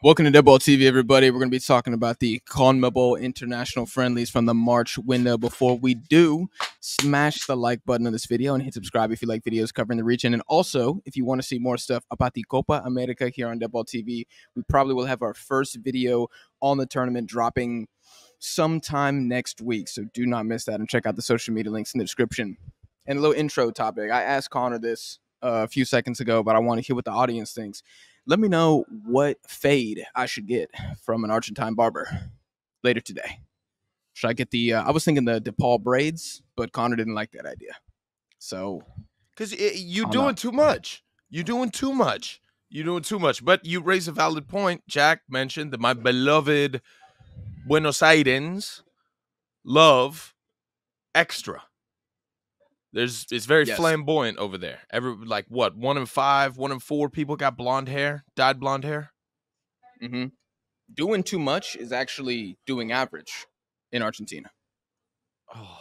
Welcome to Deadball TV, everybody. We're going to be talking about the CONMEBOL international friendlies from the March window. Before we do, smash the like button on this video and hit subscribe if you like videos covering the region. And also, if you want to see more stuff about the Copa America here on Deadball TV, we probably will have our first video on the tournament dropping sometime next week. So do not miss that and check out the social media links in the description. And a little intro topic. I asked Connor this uh, a few seconds ago, but I want to hear what the audience thinks let me know what fade I should get from an Argentine barber later today. Should I get the? Uh, I was thinking the DePaul braids, but Connor didn't like that idea. So, because you're doing know. too much. You're doing too much. You're doing too much. But you raise a valid point. Jack mentioned that my beloved Buenos Aires love extra. There's it's very yes. flamboyant over there. Every like what one in five, one in four people got blonde hair, dyed blonde hair. Mm-hmm. Doing too much is actually doing average in Argentina. Oh,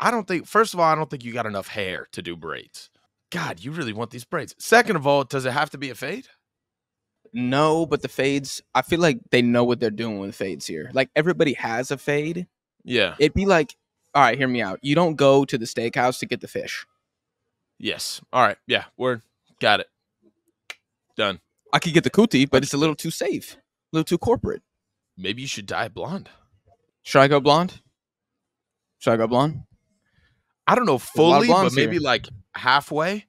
I don't think. First of all, I don't think you got enough hair to do braids. God, you really want these braids. Second of all, does it have to be a fade? No, but the fades, I feel like they know what they're doing with fades here. Like everybody has a fade. Yeah. It'd be like all right, hear me out. You don't go to the steakhouse to get the fish. Yes. All right. Yeah. Word. Got it. Done. I could get the kuti, but it's a little too safe, a little too corporate. Maybe you should dye blonde. Should I go blonde? Should I go blonde? I don't know fully, but maybe here. like halfway.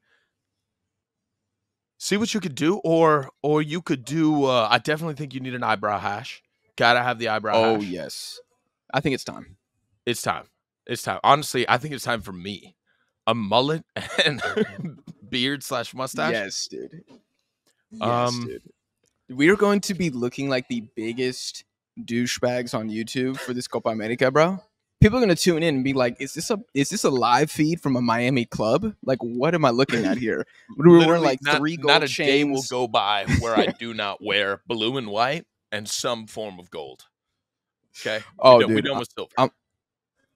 See what you could do, or or you could do. Uh, I definitely think you need an eyebrow hash. Gotta have the eyebrow. Oh hash. yes, I think it's time. It's time. It's time. Honestly, I think it's time for me. A mullet and beard slash mustache. Yes, dude. Yes, um, dude. We are going to be looking like the biggest douchebags on YouTube for this Copa America, bro. People are gonna tune in and be like, "Is this a is this a live feed from a Miami club? Like, what am I looking at here? We're wearing like not, three gold Not a chains. day will go by where I do not wear blue and white and some form of gold. Okay. Oh, we dude, we done with silver. I'm,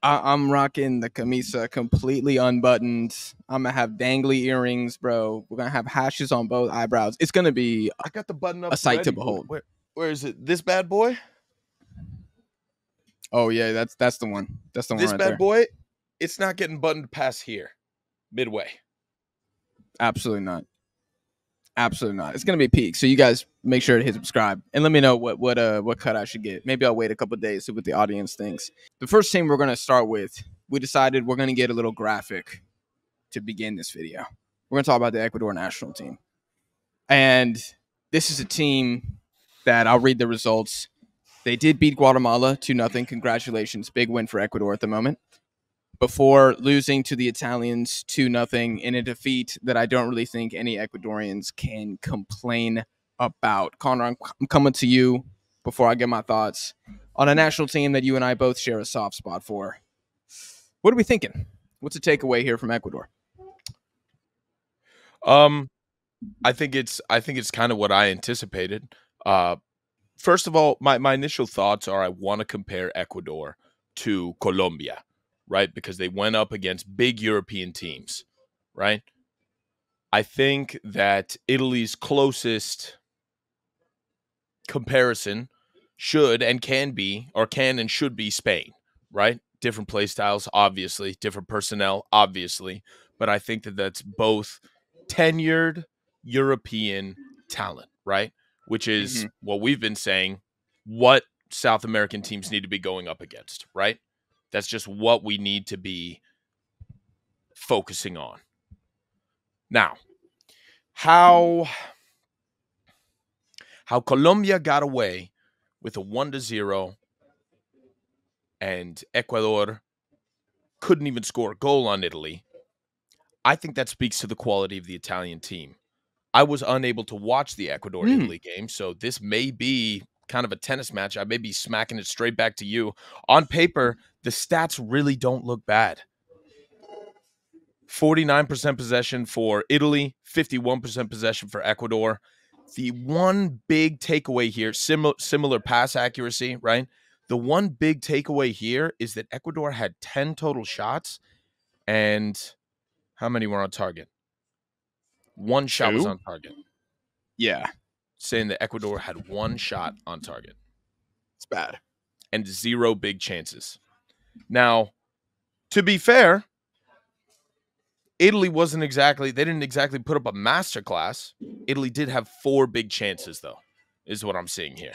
I, am rocking the camisa completely unbuttoned. I'm gonna have dangly earrings, bro. We're gonna have hashes on both eyebrows. It's gonna be I got the button up a sight ready. to behold. Where, where is it? This bad boy? Oh yeah, that's that's the one. That's the one. This right bad there. boy, it's not getting buttoned past here, midway. Absolutely not. Absolutely not. It's gonna be peak. So you guys make sure to hit subscribe and let me know what what uh what cut I should get. Maybe I'll wait a couple days see what the audience thinks. The first team we're gonna start with, we decided we're gonna get a little graphic to begin this video. We're gonna talk about the Ecuador national team, and this is a team that I'll read the results. They did beat Guatemala 2 nothing. Congratulations. Big win for Ecuador at the moment before losing to the Italians 2 nothing in a defeat that I don't really think any Ecuadorians can complain about. Connor, I'm, coming to you before I get my thoughts on a national team that you and I both share a soft spot for. What are we thinking? What's the takeaway here from Ecuador? Um, I think it's I think it's kind of what I anticipated. Uh, first of all, my my initial thoughts are I want to compare Ecuador to Colombia right? Because they went up against big European teams, right? I think that Italy's closest comparison should and can be, or can and should be Spain, right? Different play styles, obviously, different personnel, obviously, but I think that that's both tenured European talent, right? Which is mm-hmm. what we've been saying, what South American teams need to be going up against, right? That's just what we need to be focusing on. Now, how how Colombia got away with a 1 to 0 and Ecuador couldn't even score a goal on Italy. I think that speaks to the quality of the Italian team. I was unable to watch the Ecuador Italy mm. game, so this may be kind of a tennis match. I may be smacking it straight back to you. On paper, mm-hmm. the stats really don't look bad. 49% possession for Italy, 51% possession for Ecuador. The one big takeaway here, similar similar pass accuracy, right? The one big takeaway here is that Ecuador had 10 total shots and how many were on target? One shot Two? was on target. Yeah. Saying that Ecuador had one shot on target It's bad. and zero big chances. Now, to be fair, Italy wasn't exactly they didn't exactly put up a masterclass. Italy did have four big chances though, is what I'm seeing here.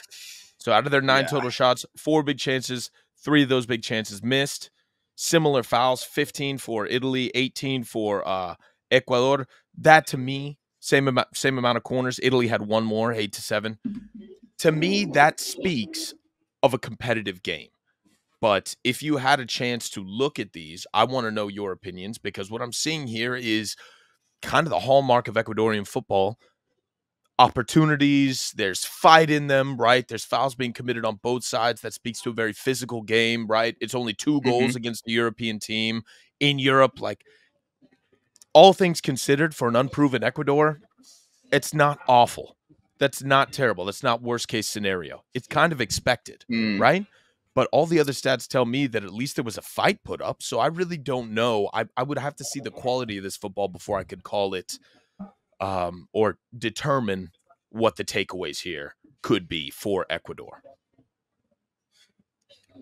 So out of their nine Yeah. total shots, four big chances, three of those big chances missed. Similar fouls, 15 for Italy, 18 for uh Ecuador. That to me, same amount same amount of corners. Italy had one more, 8 to 7. To me, that speaks of a competitive game. But if you had a chance to look at these, I want to know your opinions because what I'm seeing here is kind of the hallmark of Ecuadorian football. Opportunities, there's fight in them, right? There's fouls being committed on both sides. That speaks to a very physical game, right? It's only 2 goals mm-hmm. against the European team in Europe. Like, all things considered, for an unproven Ecuador, it's not awful. That's not terrible. That's not worst case scenario. It's kind of expected Mm. right? But all the other stats tell me that at least there was a fight put up. So I really don't know. I, I would have to see the quality of this football before I could call it um, or determine what the takeaways here could be for Ecuador.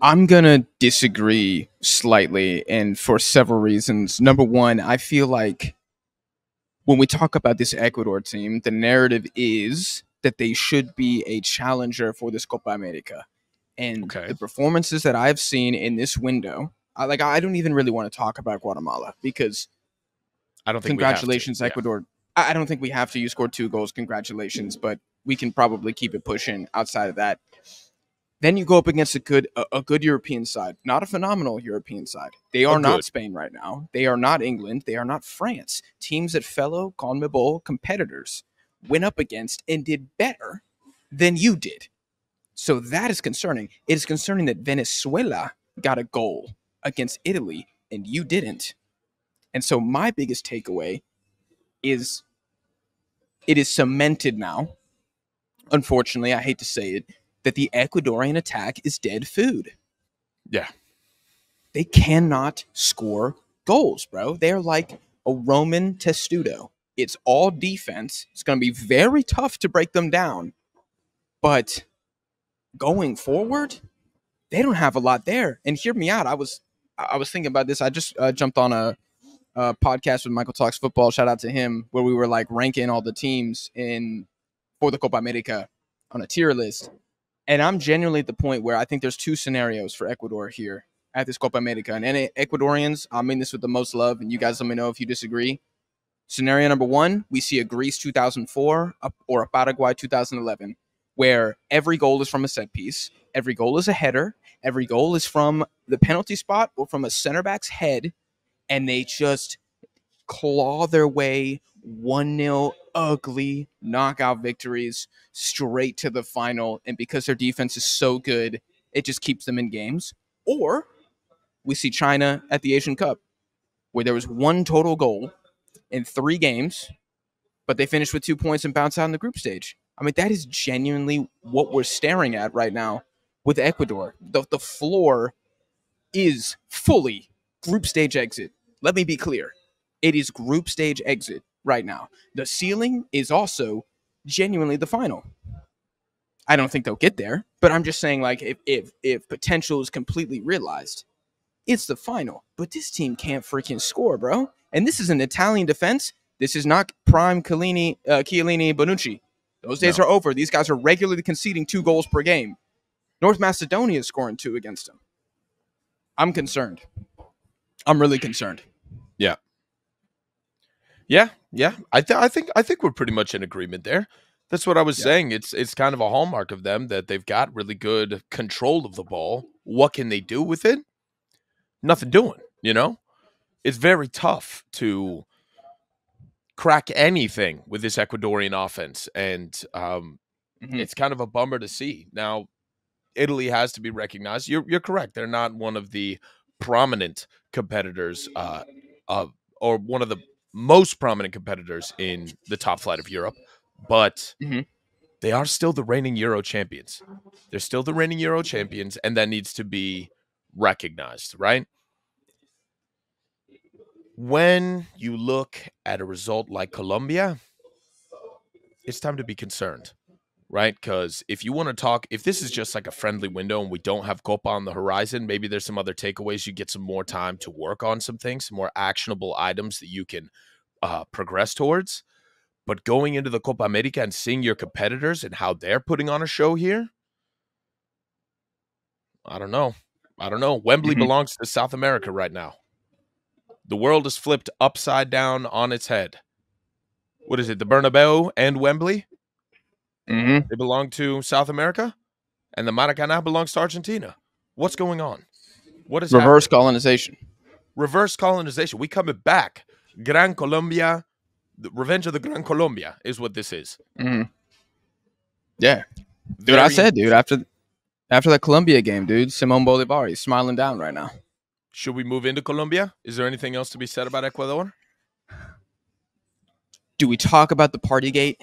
I'm gonna disagree slightly, and for several reasons. Number one, I feel like when we talk about this Ecuador team, the narrative is that they should be a challenger for this Copa America, and Okay. the performances that I've seen in this window, I, like I don't even really want to talk about Guatemala because I don't think to. congratulations, Yeah. Ecuador. I I don't think we have to. You scored two goals. Congratulations, but we can probably keep it pushing outside of that. Then you go up against a good a, a good European side, not a phenomenal European side. They oh, are not. Spain right now. They are not England. They are not France. Teams that fellow CONMEBOL competitors went up against and did better than you did. So that is concerning. It is concerning that Venezuela got a goal against Italy and you didn't. And so my biggest takeaway is it is cemented now. Unfortunately, I hate to say it, that the Ecuadorian attack is dead food. Yeah. They cannot score goals, bro. They're like a Roman testudo. It's all defense. It's going to be very tough to break them down. But going forward, they don't have a lot there. And hear me out. I was I was thinking about this. I just uh, jumped on a, a podcast with Michael Talks Football. Shout out to him, where we were like ranking all the teams in for the Copa America on a tier list. And I'm genuinely at the point where I think there's two scenarios for Ecuador here at this Copa America. And any Ecuadorians, I mean this with the most love, and you guys let me know if you disagree. Scenario number one, we see a Greece 2004 or a Paraguay 2011, where every goal is from a set piece, every goal is a header, every goal is from the penalty spot or from a center back's head, and they just claw their way 1 0 ugly knockout victories straight to the final. And because their defense is so good, it just keeps them in games. Or we see China at the Asian Cup, where there was one total goal in three games, but they finished with two points and bounced out in the group stage. I mean, that is genuinely what we're staring at right now with Ecuador. The, the floor is fully group stage exit. Let me be clear. It is group stage exit right now. The ceiling is also genuinely the final. I don't think they'll get there, but I'm just saying, like, if if if potential is completely realized, it's the final. But this team can't freaking score, bro. And this is an Italian defense. This is not prime Chiellini, uh, Chiellini, Bonucci. Those days No. are over. These guys are regularly conceding two goals per game. North Macedonia is scoring two against them. I'm concerned. I'm really concerned. Yeah, yeah. I th- I think I think we're pretty much in agreement there. That's what I was Yeah. saying. It's it's kind of a hallmark of them that they've got really good control of the ball. What can they do with it? Nothing doing, you know? It's very tough to crack anything with this Ecuadorian offense and um Mhm. it's kind of a bummer to see. Now Italy has to be recognized. You're you're correct. They're not one of the prominent competitors uh of or one of the most prominent competitors in the top flight of Europe, but Mhm. they are still the reigning Euro champions. They're still the reigning Euro champions, and that needs to be recognized, right? When you look at a result like Colombia, it's time to be concerned. Right? Because if you want to talk, if this is just like a friendly window and we don't have Copa on the horizon, maybe there's some other takeaways. You get some more time to work on some things, some more actionable items that you can uh, progress towards. But going into the Copa America and seeing your competitors and how they're putting on a show here, I don't know. I don't know. Wembley Mhm. belongs to South America right now. The world is flipped upside down on its head. What is it? The Bernabeu and Wembley? Mm-hmm. They belong to South America, and the Maracanã belongs to Argentina. What's going on? What is Reverse happening? colonization. reverse colonization? We coming back. Gran Colombia, the Revenge of the Gran Colombia is what this is. Mm-hmm. Yeah, dude. I said, dude, after after the Colombia game, dude, Simon Bolivar, he's smiling down right now. Should we move into Colombia? Is there anything else to be said about Ecuador? Do we talk about the party gate?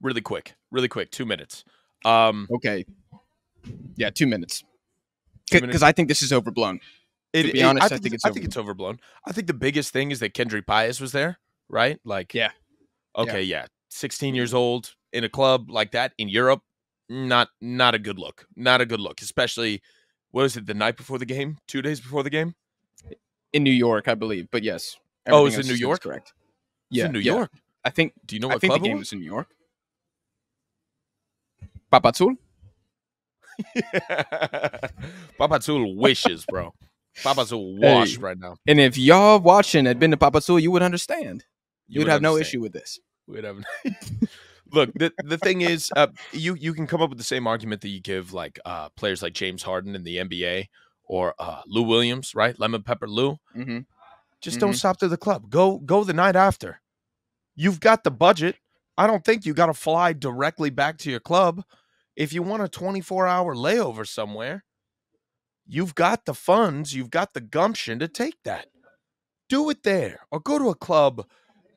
Really quick, really quick, two minutes. Um, Okay. Yeah, two minutes. Because. I think this is overblown. it- be it- honest, I think, think it's I think it's overblown. I think the biggest thing is that Kendry Paez was there, right? Like, Yeah. okay, yeah, 16 years old in a club like that in Europe, not not a good look. Not a good look, especially what was it? The night before the game, two days before the game. In New York, I believe. But yes. Oh, everything it's in New you said is York? Correct. It's Yeah, in New yeah. York. I think Do you know I what think club the it game was? was in New York. Papazul? Papazul wishes, bro. Papazul Hey. washed right now. And if y'all watching had been to Papa Papazul, you would understand. You You'd would have no issue with this. We'd have. Look, the the thing is, uh, you you can come up with the same argument that you give like uh, players like James Harden in the NBA or uh, Lou Williams, right? Lemon Pepper Lou. Mm-hmm. Just don't Mhm. stop to the club. Go go the night after. You've got the budget. I don't think you got to fly directly back to your club. If you want a 24 hour layover somewhere, you've got the funds, you've got the gumption to take that. Do it there or go to a club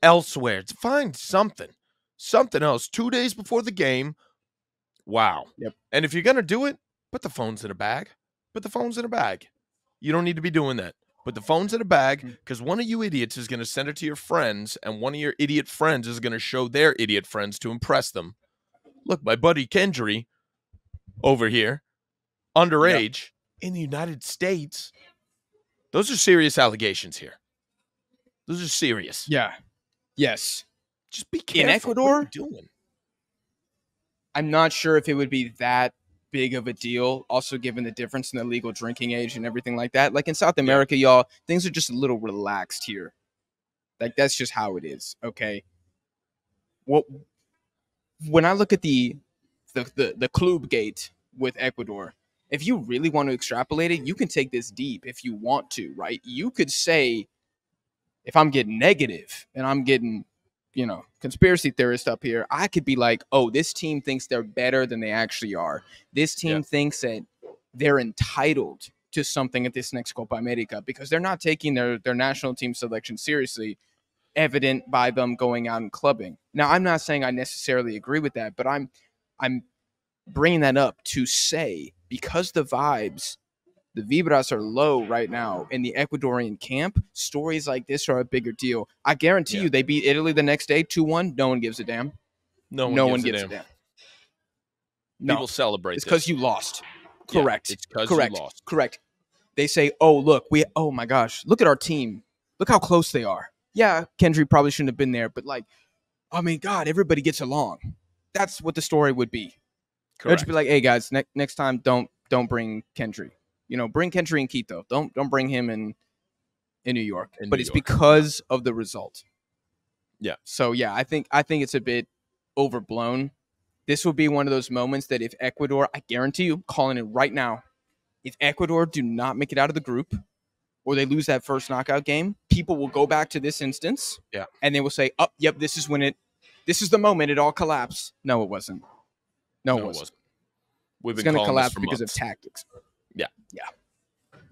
elsewhere. To Find something, something else. Two days before the game. Wow. Yep. And if you're going to do it, put the phones in a bag. Put the phones in a bag. You don't need to be doing that. Put the phones in a bag Mm. because one of you idiots is going to send it to your friends, and one of your idiot friends is going to show their idiot friends to impress them. Look, my buddy Kendry over here, underage in the United States. Those are serious allegations here. Those are serious. Yeah. Yes. Just be careful. In are Ecuador? you doing? I'm not sure if it would be that big of a deal, also given the difference in the legal drinking age and everything like that. Like in South America, y'all, things are just a little relaxed here. Like that's just how it is. Okay. What when I look at the the the, the club gate with Ecuador, if you really want to extrapolate it, you can take this deep if you want to, right? You could say if I'm getting negative and I'm getting you know, conspiracy theorist up here, I could be like, oh, this team thinks they're better than they actually are. This team Yeah. thinks that they're entitled to something at this next Copa America because they're not taking their, their national team selection seriously, evident by them going out and clubbing. Now, I'm not saying I necessarily agree with that, but I'm I'm bringing that up to say because the vibes the vibras are low right now in the Ecuadorian camp. Stories like this are a bigger deal. I guarantee Yeah. you, they beat Italy the next day, two one. No one gives a damn. No one no gives, one a, damn. a damn. No, People celebrate it's because you lost. Yeah, Correct. it's because Correct. you lost. Correct. They say, "Oh, look, we. Oh my gosh, look at our team. Look how close they are." Yeah, Kendry probably shouldn't have been there, but like, I mean, God, everybody gets along. That's what the story would be. Correct. just be like, "Hey guys, ne- next time, don't don't bring Kendry. You know, bring Kendry in Quito. Don't don't bring him in in New York." In but New it's York, because of the result. Yeah. So yeah, I think I think it's a bit overblown. This will be one of those moments that if Ecuador, I guarantee you, calling it right now, if Ecuador do not make it out of the group or they lose that first knockout game, people will go back to this instance. Yeah. And they will say, "Oh, yep, this is when it this is the moment it all collapsed." No, it wasn't. No, it wasn't. We've It's been going to collapse because months. of tactics. Yeah. Yeah.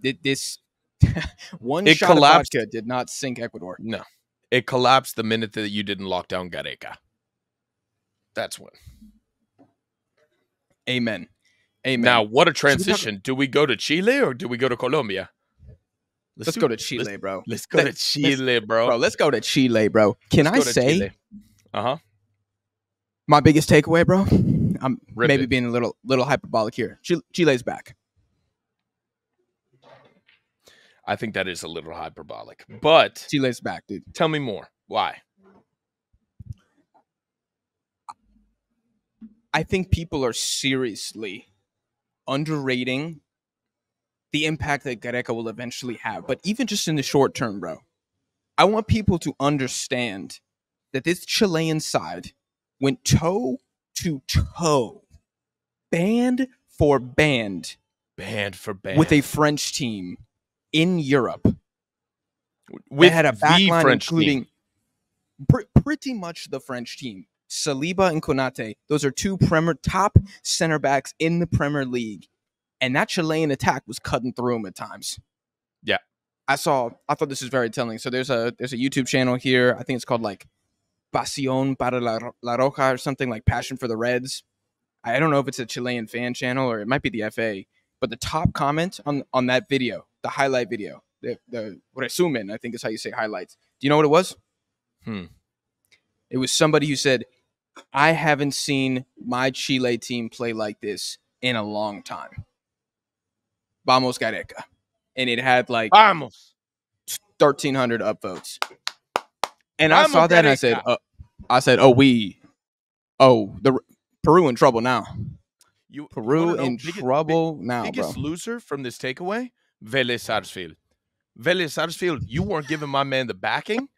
Th- This one It shot collapsed- of vodka did not sink Ecuador. No, it collapsed the minute that you didn't lock down Gareca. That's when. Amen. Amen. Now, what a we talk- transition! Do we go to Chile or do we go to Colombia? Let's do- go to Chile, bro. Let's go to Let's- Chile, bro. Bro, let's go to Chile, bro. Can I say Uh huh. My biggest takeaway, bro. I'm Rip maybe it. being a little little hyperbolic here. Chile, Chile's back. I think that is a little hyperbolic. But Chile's back, dude. tell me more. Why? I think people are seriously underrating the impact that Gareca will eventually have. But even just in the short term, bro, I want people to understand that this Chilean side went toe to toe, band for band, Band for band. with a French team in Europe. they had a backline French team. including pr- pretty much the French team. Saliba and Konate, those are two Premier top center backs in the Premier League, and that Chilean attack was cutting through them at times. Yeah. I saw. I thought this was very telling. So there's a there's a YouTube channel here. I think it's called like Pasión para la, la Roja or something like Passion for the Reds. I don't know if it's a Chilean fan channel or it might be the FA. But the top comment on on that video, the highlight video, the the resumen, I think is how you say highlights. Do you know what it was? Hmm. It was somebody who said, "I haven't seen my Chile team play like this in a long time." Vamos Gareca, and it had like Vamos. thirteen hundred upvotes. And I saw that and I said, uh, "I said, oh we, oh the Peru in trouble now. You Peru in biggest- trouble now, bro." biggest loser from this takeaway, Vélez Sarsfield. Vélez Sarsfield, you weren't giving my man the backing,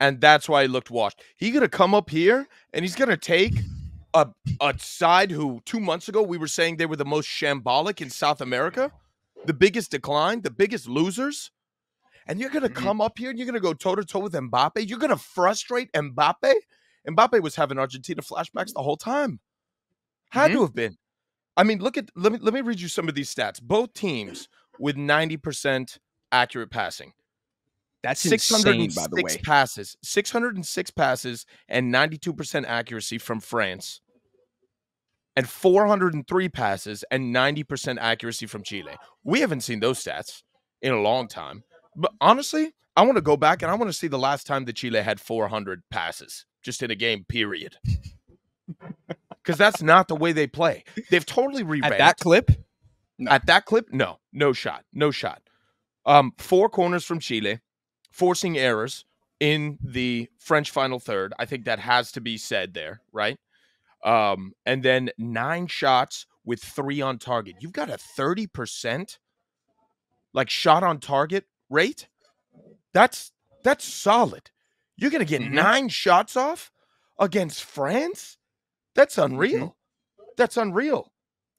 and that's why he looked washed. He gonna come up here and he's gonna take a a side who two months ago we were saying they were the most shambolic in South America, the biggest decline, the biggest losers. And you're gonna Mhm. come up here and you're gonna go toe to toe with Mbappe. You're gonna frustrate Mbappe. Mbappe was having Argentina flashbacks the whole time. Had Mhm. to have been. I mean, look at let me let me read you some of these stats. Both teams with 90% accurate passing. That's insane, by the way. passes, 606 passes and 92% accuracy from France. And 403 passes and 90% accuracy from Chile. We haven't seen those stats in a long time. But honestly, I want to go back and I want to see the last time that Chile had 400 passes just in a game, period. Because that's not the way they play. They've totally revamped At that clip, at that clip, no, no shot, no shot. Um, four corners from Chile, forcing errors in the French final third. I think that has to be said there, right? Um, and then nine shots with three on target. You've got a thirty percent like shot on target rate. That's that's solid. You're gonna get Mhm. nine shots off against France. That's unreal. That's unreal.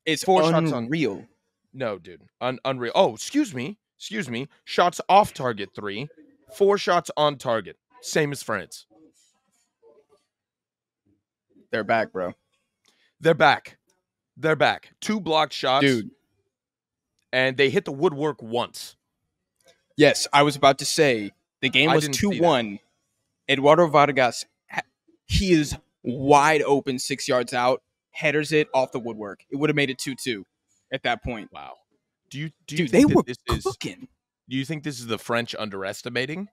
it's Four shots on- unreal. No, dude. Un- unreal. Oh, excuse me. Excuse me. Shots off target three, four shots on target. Same as France. They're back, bro. They're back. They're back. Two blocked shots, Dude, and they hit the woodwork once. yes, I was about to say the game was didn't see that. 2 1. Eduardo Vargas, he is wide open six yards out, headers it off the woodwork. It would have made it 2 2 at that point. Wow. Do you do you Dude, they were this is cooking. do you think this is the French underestimating?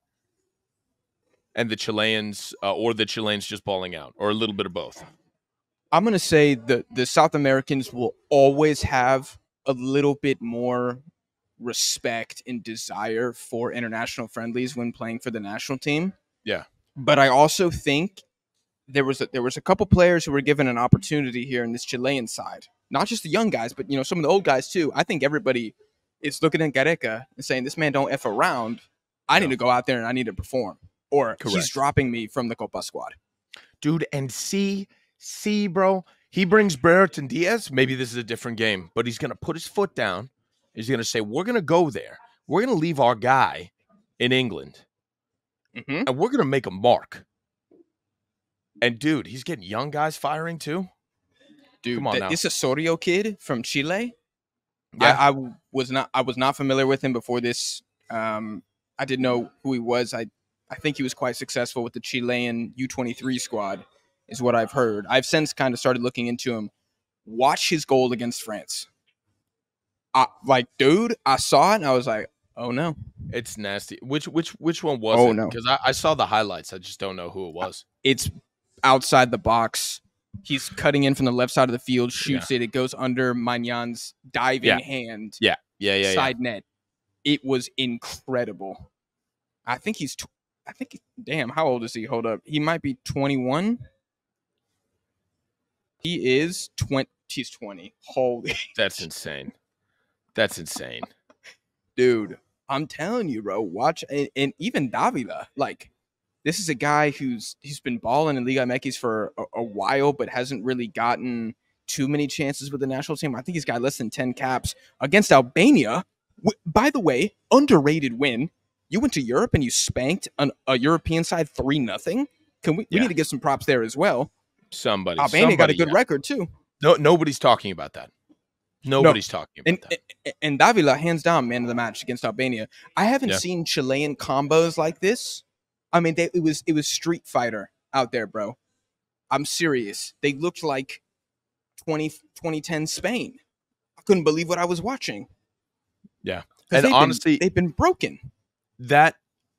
And the Chileans, uh, or the Chileans just balling out, or a little bit of both. I'm gonna say the the South Americans will always have a little bit more respect and desire for international friendlies when playing for the national team. Yeah. But I also think there was a, there was a couple players who were given an opportunity here in this Chilean side. Not just the young guys, but you know some of the old guys too. I think everybody is looking at Gareca and saying, "This man don't f around. I need to go out there and I need to perform." Or he's dropping me from the Copa squad. dude. And see, see, bro, he brings Brereton Diaz. Maybe this is a different game, but he's gonna put his foot down. He's gonna say, "We're gonna go there. We're gonna leave our guy in England, Mm-hmm. and we're gonna make a mark." And dude, he's getting young guys firing too. Dude, Come on th- now. this Osorio kid from Chile. Yeah. I, I was not I was not familiar with him before this. Um, I didn't know who he was. I I think he was quite successful with the Chilean U23 squad, is what I've heard. I've since kind of started looking into him. Watch his goal against France. I, like, dude, I saw it and I was like, oh no. It's nasty. Which which which one was Oh, it? no. Because I, I saw the highlights. I just don't know who it was. It's outside the box. He's cutting in from the left side of the field, shoots it. It goes under Maignan's diving Yeah. hand, Yeah, yeah, yeah. side net. It was incredible. I think he's. Tw- I think. Damn, how old is he? Hold up. He might be 21. He is 20. He's 20. Holy That's insane. That's insane. dude. I'm telling you, bro. Watch and, and even Davila. Like, this is a guy who's he's been balling in Liga MX for a, a while, but hasn't really gotten too many chances with the national team. I think he's got less than 10 caps against Albania. By the way, underrated win. You went to Europe and you spanked an, a European side three nothing. Can we? We Yeah. need to give some props there as well. Somebody. Albania got a good yeah. record too. No, nobody's talking about that. Nobody's talking about and that. and- and Davila hands down man of the match against Albania. I haven't Yeah. seen Chilean combos like this. I mean, they, it was it was Street Fighter out there, bro. I'm serious. They looked like 20, 2010 Spain. I couldn't believe what I was watching. Yeah, And they've been- honestly- they've been broken. That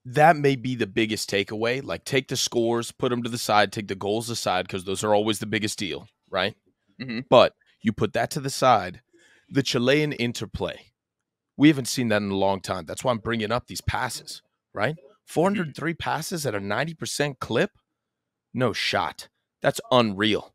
that may be the biggest takeaway. Like, take the scores, put them to the side, take the goals aside because those are always the biggest deal, right? Mhm. But you put that to the side. The Chilean interplay, we haven't seen that in a long time. That's why I'm bringing up these passes, right? 403 passes at a 90% clip. No shot. That's unreal.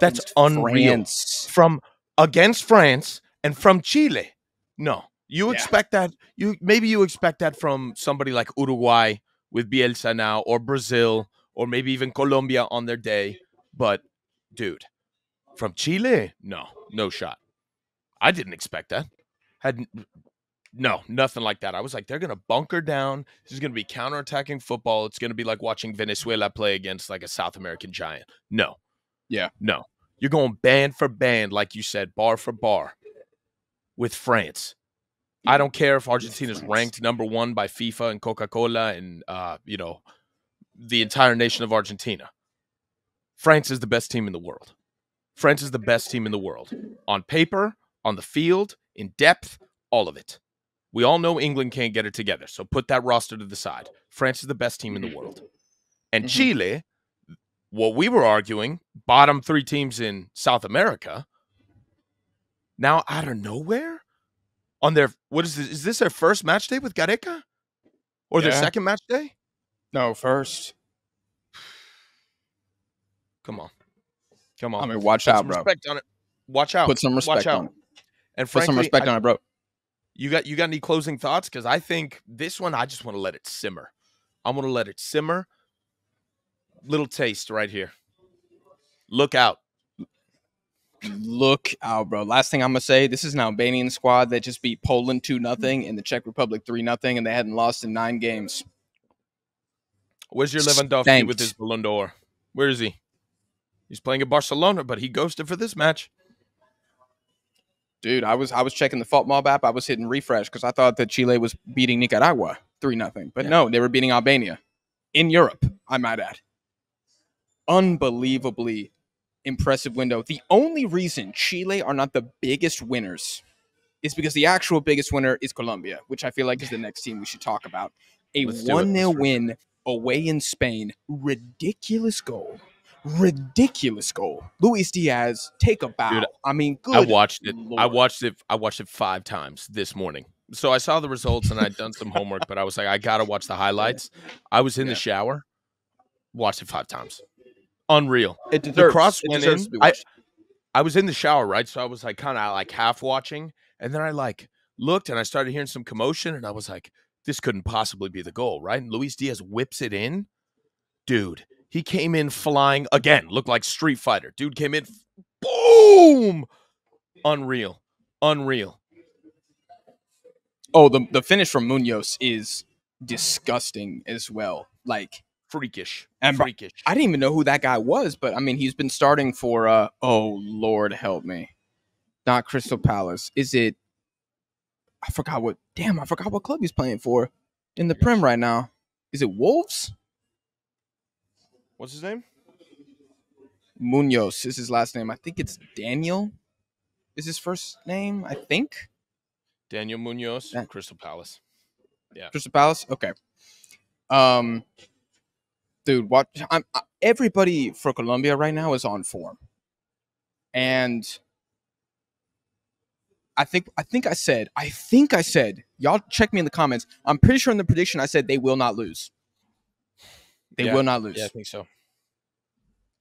That's unreal. France. from against France and from Chile. No, you Yeah. expect that. You maybe you expect that from somebody like Uruguay with Bielsa now, or Brazil, or maybe even Colombia on their day. But dude, from Chile, no, no shot. I didn't expect that. Had no nothing like that. I was like, they're gonna bunker down. This is gonna be counterattacking football. It's gonna be like watching Venezuela play against like a South American giant. No, Yeah. no. You're going band for band, like you said, bar for bar with France. I don't care if Argentina's France. ranked number one by FIFA and Coca Cola and uh, you know the entire nation of Argentina. France is the best team in the world. France is the best team in the world on paper, on the field, in depth, all of it. We all know England can't get it together, so put that roster to the side. France is the best team in the world. And Mhm. Chile, what we were arguing, bottom three teams in South America, now out of nowhere, on their what is this? Is this their first match day with Gareca? Or their second match day? No, first. Come on. Come on. I mean, watch Put out, some bro. respect on it. Watch out. Put some respect out. on it. and Put some respect I- on it, bro. You got you got any closing thoughts? Because I think this one I just want to let it simmer. I'm gonna let it simmer. Little taste right here. Look out. Look out, bro. Last thing I'm gonna say, this is an Albanian squad that just beat Poland two nothing mm-hmm. and the Czech Republic three nothing, and they hadn't lost in nine games. Where's your Lewandowski Spanked. with his Ballon d'Or? Where is he? He's playing at Barcelona, but he ghosted for this match. Dude, I was I was checking the FotMob app. I was hitting refresh because I thought that Chile was beating Nicaragua three nothing, but Yeah. no, they were beating Albania in Europe. I might add. Unbelievably impressive window. The only reason Chile are not the biggest winners is because the actual biggest winner is Colombia, which I feel like is the next team we should talk about. A Let's do it. 1 0 Let's rip it. win away in Spain. Ridiculous goal. Ridiculous goal. Luis Diaz, take a bow. Dude, I mean, good. I watched it. I watched it. I watched it five times this morning. So I saw the results and I'd done some homework, but I was like, I gotta watch the highlights. I was in Yeah. the shower, watched it five times. Unreal. It The cross it went deserves in. to be I. I was in the shower, right? So I was like kind of like half watching, and then I like looked and I started hearing some commotion, and I was like, this couldn't possibly be the goal, right? And Luis Diaz whips it in. Dude, he came in flying again, looked like Street Fighter. Dude came in, boom! Unreal. Unreal. Oh, the the finish from Munoz is disgusting as well. Like Freakish. And freakish. I didn't even know who that guy was, but I mean, he's been starting for. uh Oh Lord, help me! Not Crystal Palace. Is it? I forgot what. Damn, I forgot what club he's playing for in the Prem right now. Is it Wolves? What's his name? Munoz is his last name. I think it's Daniel. Is his first name? I think Daniel Munoz, That- Crystal Palace. Yeah. Crystal Palace. Okay. Um. Dude. What? I'm I- everybody for Colombia right now is on form, and I think I think I said I think I said y'all check me in the comments. I'm pretty sure in the prediction I said they will not lose. They Yeah. will not lose. Yeah, I think so.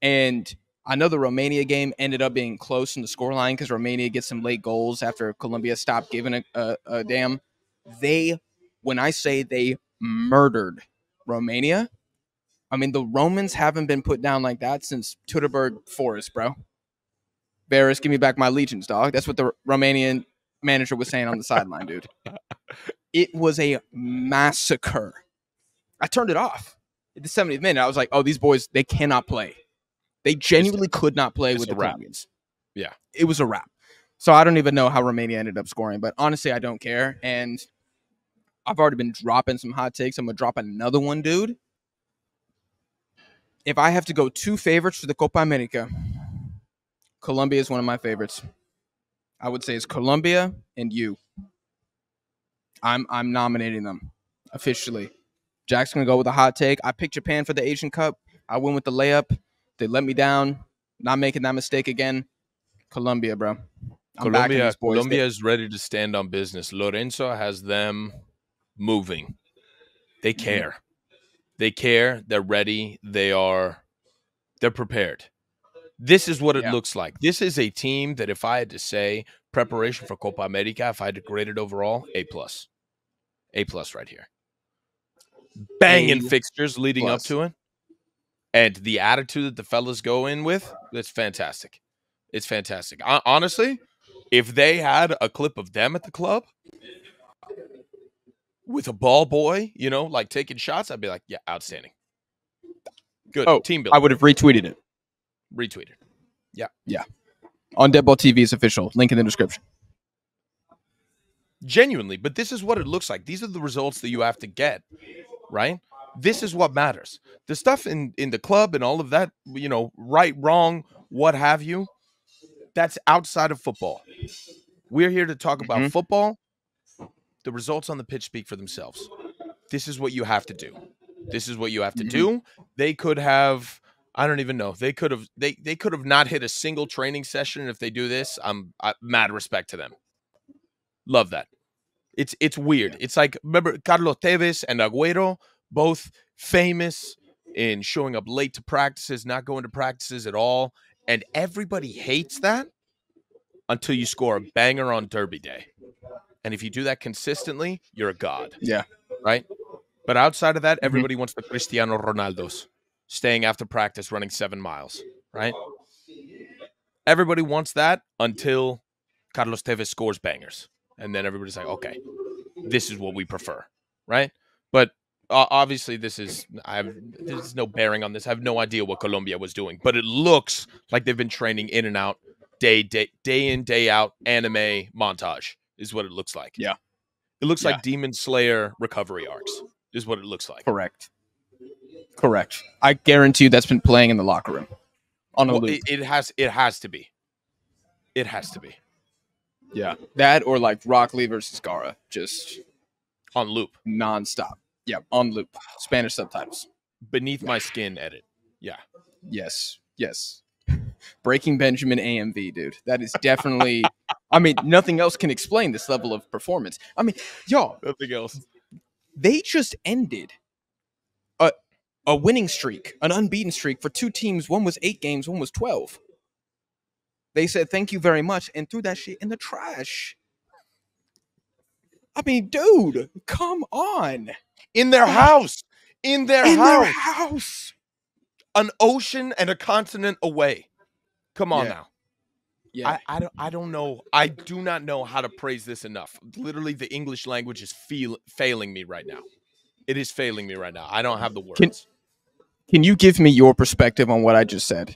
And I know the Romania game ended up being close in the scoreline because Romania gets some late goals after Colombia stopped giving a, a, a damn. They, when I say they murdered Romania, I mean the Romans haven't been put down like that since Teutoburg Forest, bro. Varus, give me back my legions, dog. That's what the Romanian manager was saying on the sideline, dude. It was a massacre. I turned it off at the 70th minute. I was like, oh, these boys, they cannot play. They genuinely could not play it's with the wrap. Colombians. Yeah. It was a wrap. So I don't even know how Romania ended up scoring, but honestly, I don't care. And I've already been dropping some hot takes. I'm gonna drop another one, dude. If I have to go two favorites for the Copa America, Colombia is one of my favorites. I would say it's Colombia and you. I'm I'm nominating them officially. Jack's gonna go with a hot take. I picked Japan for the Asian Cup. I went with the layup. They let me down. Not making that mistake again. Colombia, bro. I'm Colombia. Colombia is ready to stand on business. Lorenzo has them moving. They Mm-hmm. care. They care. They're ready. They are. They're prepared. This is what it Yeah. looks like. This is a team that, if I had to say preparation for Copa America, if I had to grade it overall, A plus, A plus right here. Banging A fixtures leading up to it, and the attitude that the fellas go in with, that's fantastic. It's fantastic. Hon- Honestly, if they had a clip of them at the club with a ball boy, you know, like taking shots, I'd be like, yeah, outstanding. Good Oh, team building. I would have retweeted it Retweeted. Yeah. Yeah. On Deadball TV is official link in the description. Genuinely, but this is what it looks like. These are the results that you have to get, right? This is what matters. The stuff in in the club and all of that, you know, right, wrong, what have you, that's outside of football. We're here to talk about Mhm. football. The results on the pitch speak for themselves. This is what you have to do. This is what you have to Mhm. do. They could have I don't even know. They could have they they could have not hit a single training session if they do this. I'm I, mad respect to them. Love that. It's it's weird. It's like remember Carlos Tevez and Agüero, both famous in showing up late to practices, not going to practices at all, and everybody hates that until you score a banger on Derby Day. And if you do that consistently, you're a god, Yeah. right? But outside of that, Mhm. everybody wants the Cristiano Ronaldos staying after practice running 7 miles, right? Everybody wants that until Carlos Tevez scores bangers. And then everybody's like, okay, this is what we prefer, right? But uh, obviously, this is I have there's no bearing on this. I have no idea what Colombia was doing, but it looks like they've been training in and out, day day day in day out. Anime montage is what it looks like. Yeah. it looks Yeah. like Demon Slayer recovery arcs is what it looks like. Correct. Correct. I guarantee you that's been playing in the locker room on a Well, loop. it, it has it has to be. It has to be yeah. That or like Rock Lee versus Gaara, just on loop nonstop. Yeah, on loop. Spanish subtitles. beneath my skin. Edit. Yeah. Yes. Yes. Breaking Benjamin AMV, dude. That is definitely. I mean, nothing else can explain this level of performance. I mean, y'all, Nothing else. they just ended a a winning streak, an unbeaten streak for two teams. One was eight games, one was twelve. They said thank you very much and threw that shit in the trash. I mean, dude, come on. In their house. In their in house. their house. an ocean and a continent away. Come on Yeah. now. Yeah. I, I don't I don't know. I do not know how to praise this enough. Literally, the English language is feel, failing me right now. It is failing me right now. I don't have the words. Can- Can you give me your perspective on what I just said?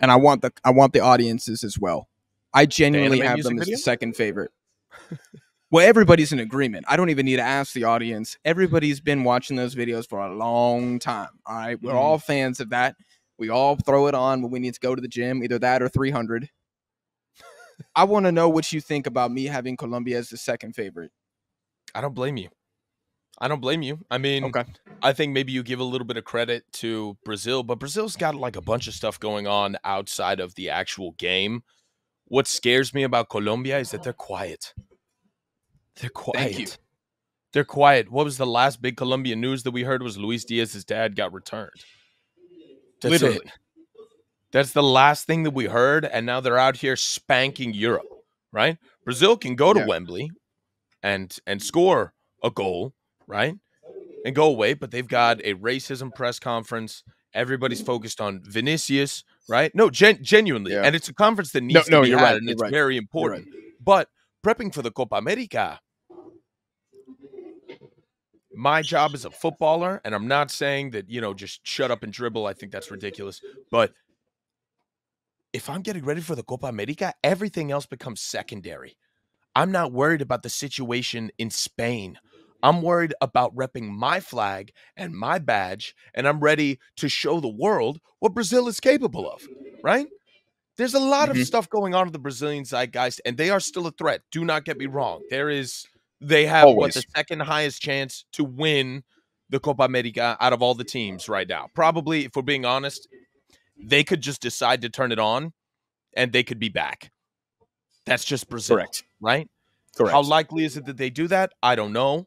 And I want the I want the audiences as well. I genuinely anime have them as video? the second favorite. well, everybody's in agreement. I don't even need to ask the audience. Everybody's been watching those videos for a long time. All right, we're Mhm. all fans of that. We all throw it on when we need to go to the gym, either that or 300. I want to know what you think about me having Colombia as the second favorite. I don't blame you. I don't blame you. I mean, Okay. I think maybe you give a little bit of credit to Brazil, but Brazil's got like a bunch of stuff going on outside of the actual game. What scares me about Colombia is that they're quiet. They're quiet. They're quiet. What was the last big Colombian news that we heard was Luis Diaz's dad got returned. That's Literally. it. That's the last thing that we heard, and now they're out here spanking Europe, right? Brazil can go to Yeah. Wembley and and score a goal, right? And go away, but they've got a racism press conference. Everybody's focused on Vinicius, right? No, gen- genuinely, Yeah. and it's a conference that needs no, to be you're had, right, and it's right, very important. right. But prepping for the Copa America, my job as a footballer, and I'm not saying that, you know, just shut up and dribble. I think that's ridiculous. But if I'm getting ready for the Copa America, everything else becomes secondary. I'm not worried about the situation in Spain. I'm worried about repping my flag and my badge, and I'm ready to show the world what Brazil is capable of, right? There's a lot of Mhm. stuff going on in the Brazilian zeitgeist, and they are still a threat. Do not get me wrong. There is, they have what the second highest chance to win the Copa America out of all the teams right now. Probably, if we're being honest, they could just decide to turn it on and they could be back. That's just Brazil, Correct. right? Correct. How likely is it that they do that? I don't know,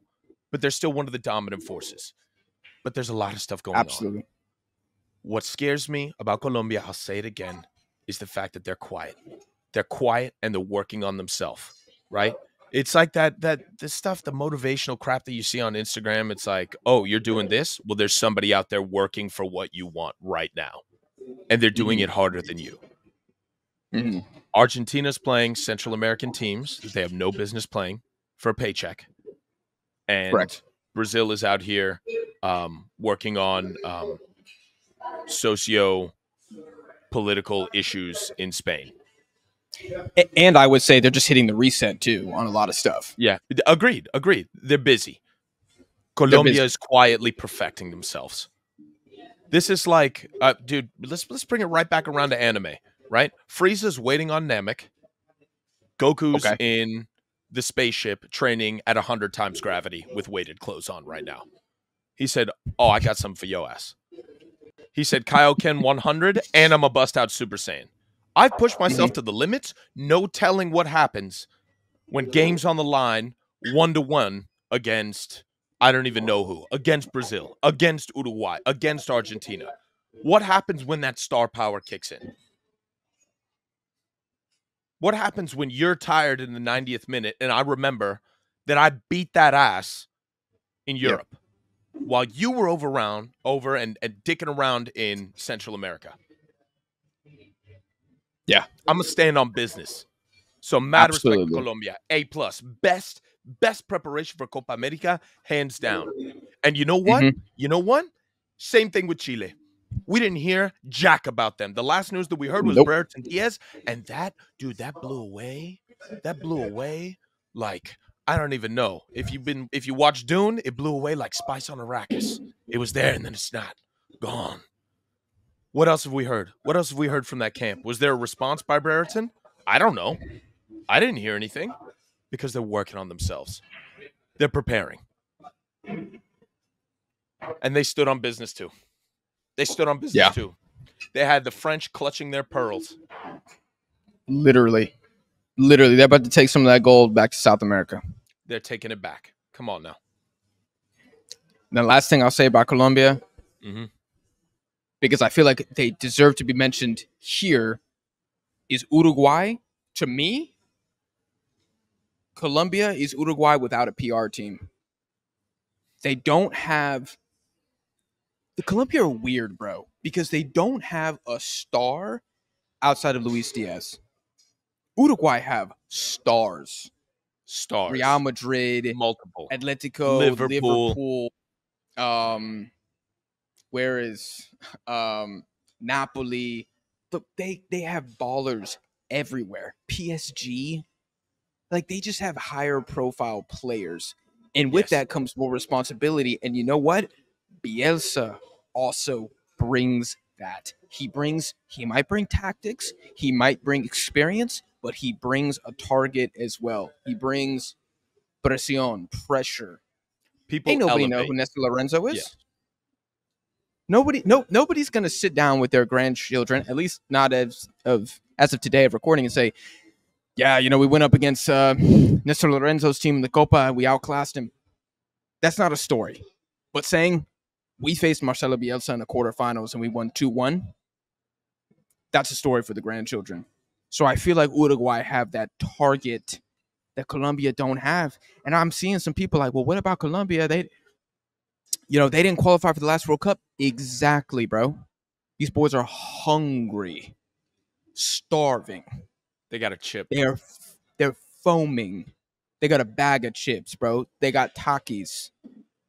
but they're still one of the dominant forces. But there's a lot of stuff going on. Absolutely. What scares me about Colombia, I'll say it again, is the fact that they're quiet. They're quiet and they're working on themselves, right? It's like that that the stuff, the motivational crap that you see on Instagram. It's like, oh, you're doing this. Well, there's somebody out there working for what you want right now, and they're doing it harder than you. Mhm. Argentina's playing Central American teams they have no business playing for a paycheck, and Correct. Brazil is out here um, working on um, socio political issues in Spain. And I would say they're just hitting the reset too on a lot of stuff. Yeah, agreed, agreed. They're busy. Colombia busy. is quietly perfecting themselves. This is like, uh, dude. Let's let's bring it right back around to anime. Right, Frieza's waiting on Namek. Goku's Okay. in the spaceship training at hundred times gravity with weighted clothes on right now. He said, "Oh, I got some for yo ass." He said, "Kaioken 100, and I'm a bust out Super Saiyan." I've pushed myself to the limits. No telling what happens when games on the line, one to one against I don't even know who, against Brazil, against Uruguay, against Argentina. What happens when that star power kicks in? What happens when you're tired in the 90th minute and I remember that I beat that ass in Yep. Europe while you were over around over and, and dicking around in Central America? Yeah. I'm gonna stand on business. So mad respect to Colombia. A plus. Best, best preparation for Copa America, hands down. And you know what? Mhm. You know what? Same thing with Chile. We didn't hear jack about them. The last news that we heard was Nope. Brereton Diaz, and that dude, that blew away. That blew away like I don't even know. If you've been if you watch Dune, it blew away like spice on Arrakis. It was there and then it's not. Gone. What else have we heard? What else have we heard from that camp? Was there a response by Brereton? I don't know. I didn't hear anything because they're working on themselves. They're preparing. And they stood on business too. They stood on business Yeah. too. They had the French clutching their pearls. Literally. Literally. They're about to take some of that gold back to South America. They're taking it back. Come on now. And the last thing I'll say about Colombia, Mhm. because I feel like they deserve to be mentioned here, is Uruguay. To me, Colombia is Uruguay without a PR team. They don't have. The Colombia are weird, bro, because they don't have a star outside of Luis Diaz. Uruguay have stars. Stars. Real Madrid, Multiple. Atletico, Liverpool. Liverpool. um, where is um Napoli? Look, they they have ballers everywhere. PSG, like they just have higher profile players, and with Yes. that comes more responsibility. And you know what? Bielsa also brings that. He brings. He might bring tactics. He might bring experience, but he brings a target as well. He brings presión, pressure, People Ain't nobody know who Nestor Lorenzo is. Yeah. Nobody, no, nobody's gonna sit down with their grandchildren, at least not as of as of today of recording, and say, "Yeah, you know, we went up against uh, Nestor Lorenzo's team in the Copa, we outclassed him." That's not a story. But saying we faced Marcelo Bielsa in the quarterfinals and we won two one, that's a story for the grandchildren. So I feel like Uruguay have that target that Colombia don't have, and I'm seeing some people like, "Well, what about Colombia? They." you know, they didn't qualify for the last World Cup. Exactly, bro. These boys are hungry, starving. They got a chip. They're they're foaming. They got a bag of chips, bro. They got takis.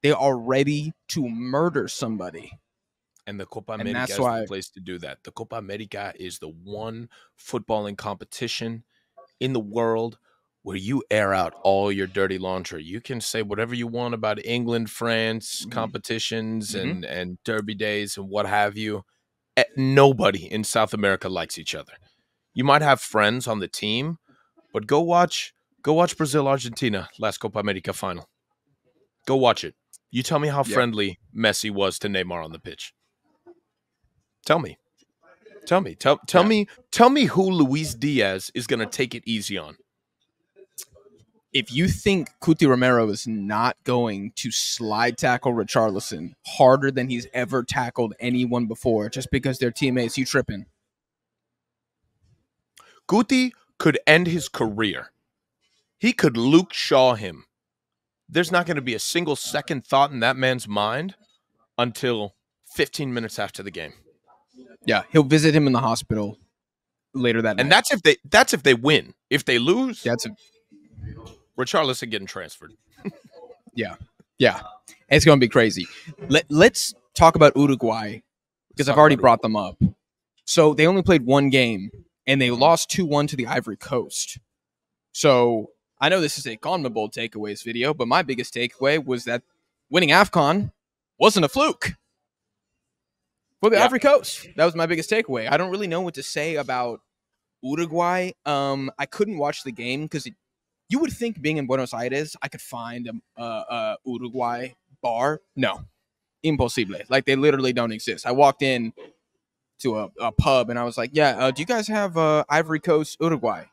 They are ready to murder somebody. And the Copa America is why- the place to do that. The Copa America is the one footballing competition in the world where you air out all your dirty laundry. You can say whatever you want about England, France Mhm. competitions Mhm. and and derby days and what have you. Eh, Nobody in South America likes each other. You might have friends on the team, but go watch go watch Brazil Argentina last Copa America final. Go watch it. You tell me how Yeah. friendly Messi was to Neymar on the pitch. Tell me. Tell me. Tell tell Yeah. me tell me who Luis Diaz is going to take it easy on. If you think Cuti Romero is not going to slide tackle Richarlison harder than he's ever tackled anyone before, just because they're teammates, you tripping. Cuti could end his career. He could Luke Shaw him. There's not going to be a single second thought in that man's mind until 15 minutes after the game. Yeah, he'll visit him in the hospital later that And night. that's if they that's if they win. If they lose, that's a, Richarlison getting transferred. Yeah, Yeah. it's going to be crazy. Let Let's talk about Uruguay because I've already brought them up. So they only played one game and they lost two one to the Ivory Coast. So I know this is a CONMEBOL takeaways video, but my biggest takeaway was that winning Afcon wasn't a fluke for the Yeah. Ivory Coast. That was my biggest takeaway. I don't really know what to say about Uruguay. Um, I couldn't watch the game because you would think being in Buenos Aires, I could find a, a, a Uruguay bar. No, imposible. Like they literally don't exist. I walked in to a, a pub and I was like, "Yeah, uh, do you guys have uh, Ivory Coast Uruguay?"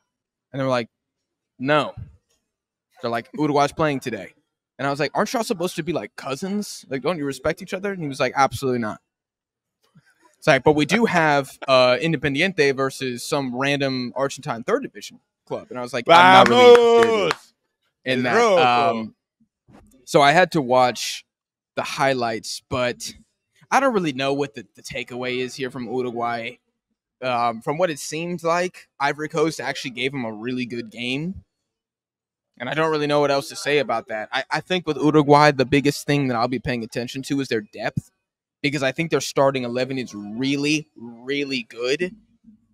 And they were like, "No." They're like, "Uruguay's playing today," and I was like, "Aren't y'all supposed to be like cousins? Like, don't you respect each other?" And he was like, "Absolutely not." It's like, but we do have uh, Independiente versus some random Argentine third division club, and I was like, I'm not really in that. Um, so I had to watch the highlights, but I don't really know what the, the takeaway is here from Uruguay. Um, from what it seems like, Ivory Coast actually gave him a really good game. And I don't really know what else to say about that. I, I think with Uruguay, the biggest thing that I'll be paying attention to is their depth because I think their starting 11 is really, really good.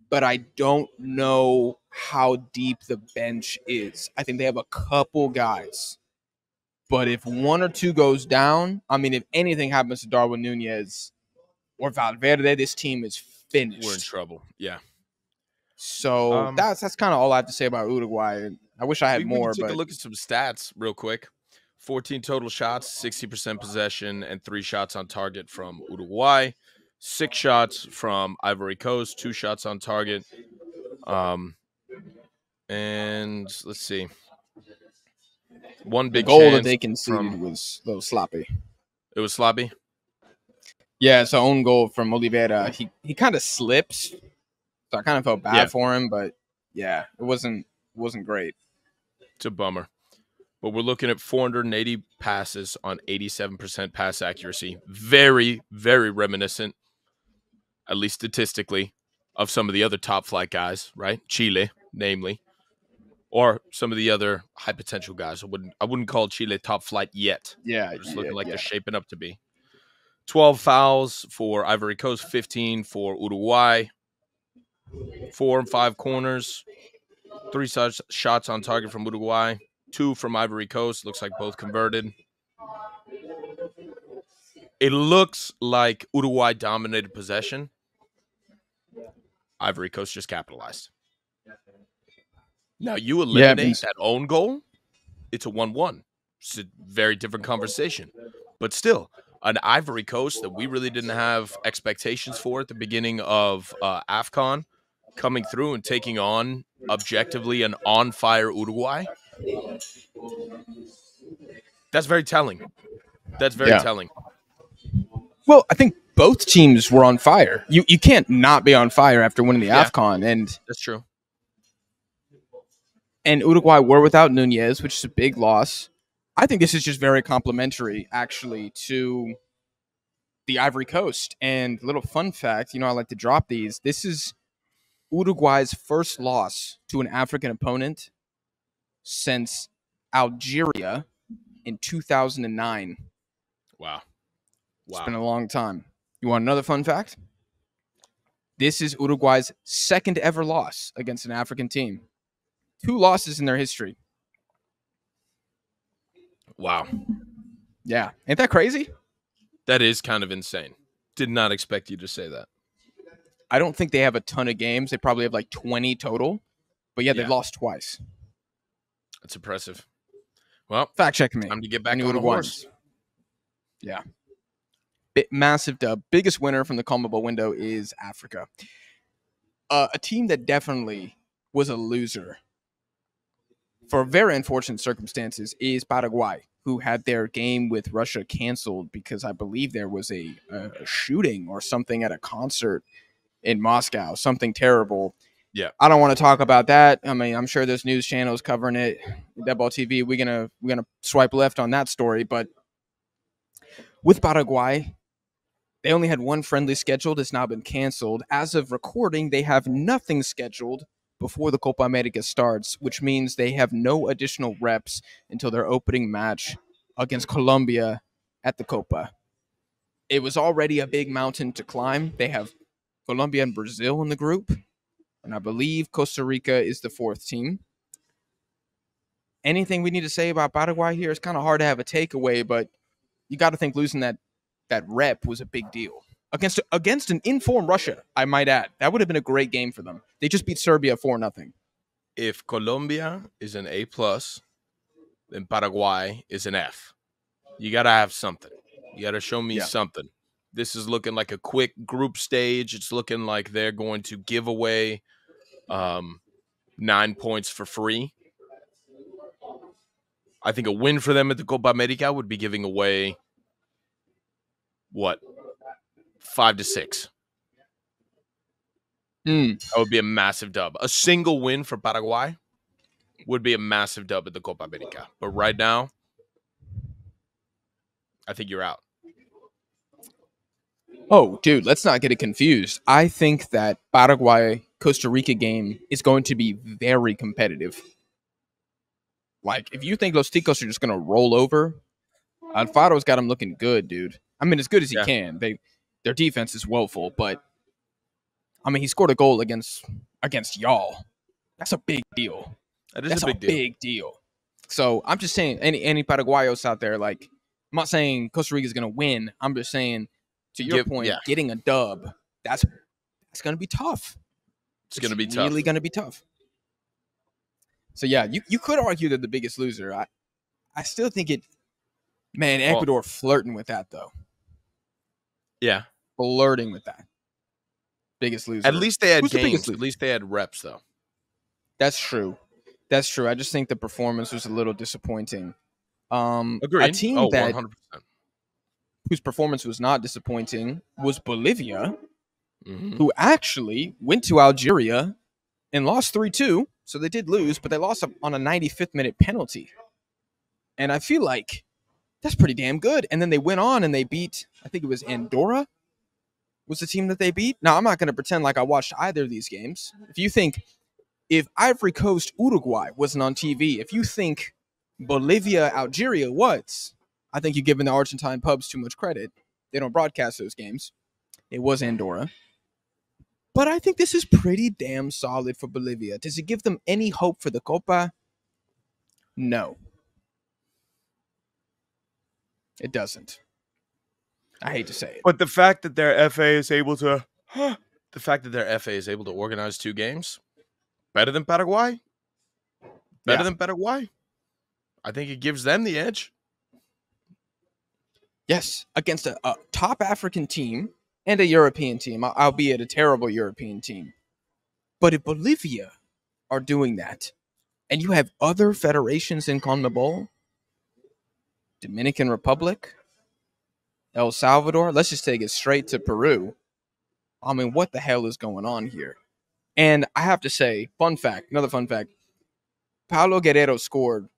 But I don't know how deep the bench is. I think they have a couple guys. But if one or two goes down, I mean, if anything happens to Darwin Nunez or Valverde, this team is finished. We're in trouble. Yeah. So Um, that's that's kind of all I have to say about Uruguay. I wish I had we, we can more, take but a look at some stats real quick. 14 total shots, 60% possession, and three shots on target from Uruguay. Six shots from Ivory Coast, two shots on target. Um, and let's see. One the big goal that they conceded from- was a little sloppy. It was sloppy. Yeah, it's an own goal from Oliveira. He he kind of slips, so I kind of felt bad Yeah. for him. But yeah, it wasn't it wasn't great. It's a bummer. But we're looking at 480 passes on 87% pass accuracy. Very, very reminiscent, at least statistically, of some of the other top flight guys, right? Chile, namely, or some of the other high potential guys. I wouldn't I wouldn't call Chile top flight yet. Yeah, just looking yeah, like yeah. they're shaping up to be. 12 fouls for Ivory Coast, 15 for Uruguay. Four and five corners. Three such shots on target from Uruguay. Two from Ivory Coast. Looks like both converted. It looks like Uruguay dominated possession. Ivory Coast just capitalized. Now you eliminate means- that own goal, it's a 1 1. it's a very different conversation. But still, an Ivory Coast that we really didn't have expectations for at the beginning of uh, AFCON coming through and taking on objectively an on fire Uruguay. That's very telling. That's very Yeah. telling. Well, I think both teams were on fire. You you can't not be on fire after winning the Yeah. AFCON and That's true. And Uruguay were without Nunez, which is a big loss. I think this is just very complimentary, actually, to the Ivory Coast. And a little fun fact, you know, I like to drop these. This is Uruguay's first loss to an African opponent since Algeria in 2009. Wow. Wow. It's been a long time. You want another fun fact? This is Uruguay's second ever loss against an African team. Two losses in their history. Wow. Yeah. Ain't that crazy? That is kind of insane. Did not expect you to say that. I don't think they have a ton of games. They probably have like 20 total. But yeah, they've Yeah. lost twice. That's impressive. Well, Fact check me. time to get back on the horse. Yeah. Bi- massive dub. Biggest winner from the CONMEBOL window is Africa. Uh, a team that definitely was a loser for very unfortunate circumstances is Paraguay, who had their game with Russia canceled because I believe there was a, a, shooting or something at a concert in Moscow, something terrible. Yeah. I don't want to talk about that. I mean, I'm sure there's news channels covering it. Dead Ball TV, we're gonna we're gonna swipe left on that story, but with Paraguay, they only had one friendly scheduled. It's now been canceled. As of recording, they have nothing scheduled before the Copa America starts, which means they have no additional reps until their opening match against Colombia at the Copa. It was already a big mountain to climb. They have Colombia and Brazil in the group, and I believe Costa Rica is the fourth team. Anything we need to say about Paraguay here? It's kind of hard to have a takeaway, but you got to think losing that that rep was a big deal against against an informed Russia. I might add that would have been a great game for them. They just beat Serbia four nothing. If Colombia is an A plus, then Paraguay is an F. You gotta have something. You gotta show me Yeah. something. This is looking like a quick group stage. It's looking like they're going to give away um, nine points for free. I think a win for them at the Copa America would be giving away what five to six. Mm, That would be a massive dub. A single win for Paraguay would be a massive dub at the Copa America. But right now, I think you're out. Oh, dude, let's not get it confused. I think that Paraguay Costa Rica game is going to be very competitive. Like, if you think Los Ticos are just going to roll over, Alfaro's got them looking good, dude. I mean, as good as he Yeah. can. They their defense is woeful, but I mean, he scored a goal against against y'all. That's a big deal. That is That's a big deal. big deal. So I'm just saying, any any Paraguayos out there, like, I'm not saying Costa Rica is going to win. I'm just saying, to your Give- point, yeah. getting a dub, that's that's going to be tough. It's going to be tough. Really going to be tough. So yeah, you, you could argue they're the biggest loser. I I still think it. Man, Well- Ecuador flirting with that though, yeah. Flirting with that. Biggest loser. At least they had Who's the games. At least they had reps, though. That's true. That's true. I just think the performance was a little disappointing. Um, Agreed. A team oh, that 100%. whose performance was not disappointing was Bolivia, Mhm. who actually went to Algeria and lost 3 2. So they did lose, but they lost on a 95th minute penalty. And I feel like that's pretty damn good. And then they went on and they beat, I think it was Andorra, was the team that they beat. Now, I'm not going to pretend like I watched either of these games. If you think, if Ivory Coast, Uruguay wasn't on TV, if you think Bolivia, Algeria was, I think you're giving the Argentine pubs too much credit. They don't broadcast those games. It was Andorra. But I think this is pretty damn solid for Bolivia. Does it give them any hope for the Copa? No. It doesn't. I hate to say it. But the fact that their FA is able to, the fact that their FA is able to organize two games, better than Paraguay, better Yeah. than Paraguay. I think it gives them the edge. Yes, against a, a top African team and a European team, albeit a terrible European team. But if Bolivia are doing that, and you have other federations in CONMEBOL, Dominican Republic, El Salvador, let's just take it straight to Peru. I mean, what the hell is going on here? And I have to say, fun fact, another fun fact. Paolo Guerrero scored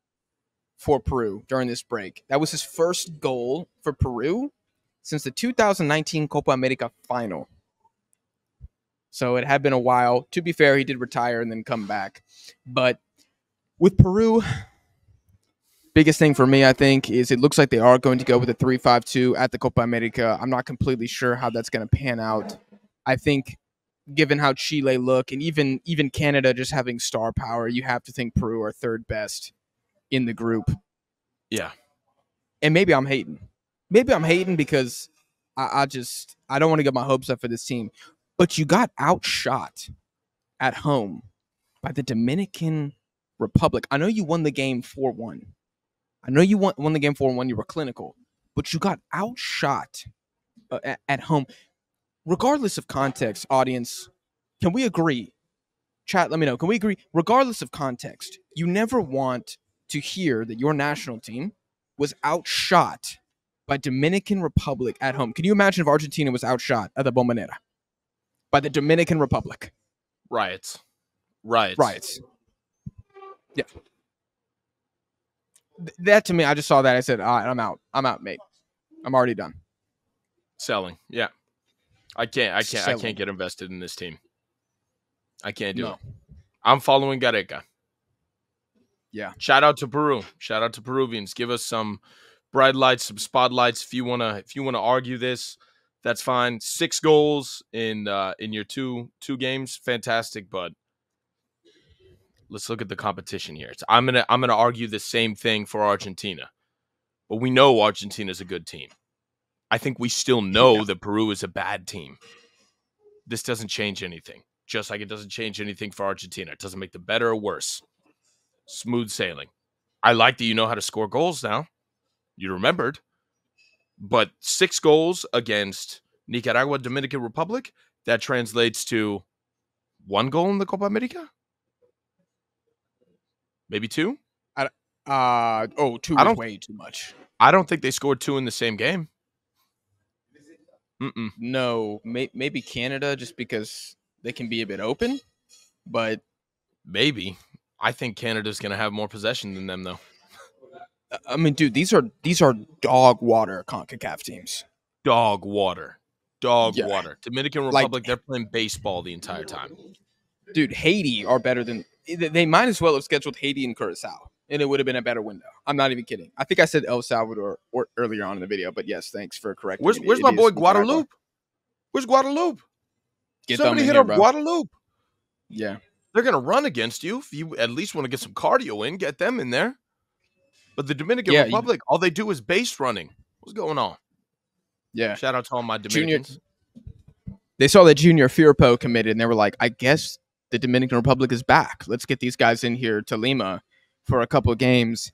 for Peru during this break. That was his first goal for Peru since the 2019 Copa America final. So it had been a while. To be fair, he did retire and then come back. But with Peru, biggest thing for me, I think, is it looks like they are going to go with a 3 5 2 at the Copa America. I'm not completely sure how that's going to pan out. I think given how Chile look and even even Canada just having star power, you have to think Peru are third best in the group. Yeah. And maybe I'm hating. Maybe I'm hating because I, I just I don't want to get my hopes up for this team. But you got outshot at home by the Dominican Republic. I know you won the game 4-1. I know you won, won the game 4-1. You were clinical, but you got outshot uh, at, at home. Regardless of context, audience, can we agree? Chat, let me know. Can we agree? Regardless of context, you never want to hear that your national team was outshot by Dominican Republic at home. Can you imagine if Argentina was outshot at the Bombonera by the Dominican Republic? Riots. Riots. Riots. Yeah. Th- that to me, I just saw that. I said, all right, I'm out. I'm out, mate. I'm already done. Selling. Yeah. I can't I can't I can't get invested in this team. I can't do No. it. I'm following Gareca. Yeah. Shout out to Peru. Shout out to Peruvians. Give us some bright lights, some spotlights. If you wanna if you wanna argue this, that's fine. Six goals in uh in your two two games, fantastic, but let's look at the competition here. I'm gonna I'm gonna argue the same thing for Argentina. But we know Argentina's a good team. I think we still know Yeah. that Peru is a bad team. This doesn't change anything. Just like it doesn't change anything for Argentina. It doesn't make them better or worse. Smooth sailing. I like that you know how to score goals now. You remembered. But six goals against Nicaragua, Dominican Republic, that translates to one goal in the Copa America? Maybe two? Uh oh, two I is don't- way too much. I don't think they scored two in the same game. Mm-mm. No, may, maybe Canada just because they can be a bit open, but Maybe. I think Canada's going to have more possession than them, though. I mean, dude, these are these are dog water Concacaf teams. Dog water. Dog Yeah. water. Dominican Like- Republic, they're playing baseball the entire time. Dude, Haiti are better than Eh, they- they might as well have scheduled Haiti and Curacao, and it would have been a better window. I'm not even kidding. I think I said El Salvador or earlier on in the video, but yes, thanks for correcting. Where's, me. where's my boy. Guadalupe? Where's Guadalupe? Get Somebody hit here, up bro. Guadalupe. Yeah, They're going to run against you. If you at least want to get some cardio in, get them in there. But the Dominican Yeah, you- Republic, all they do is base running. What's going on? yeah. Shout out to all my Junior- Dominicans. They saw that Junior Firpo committed, and they were like, "I guess the Dominican Republic is back. Let's get these guys in here to Lima for a couple of games."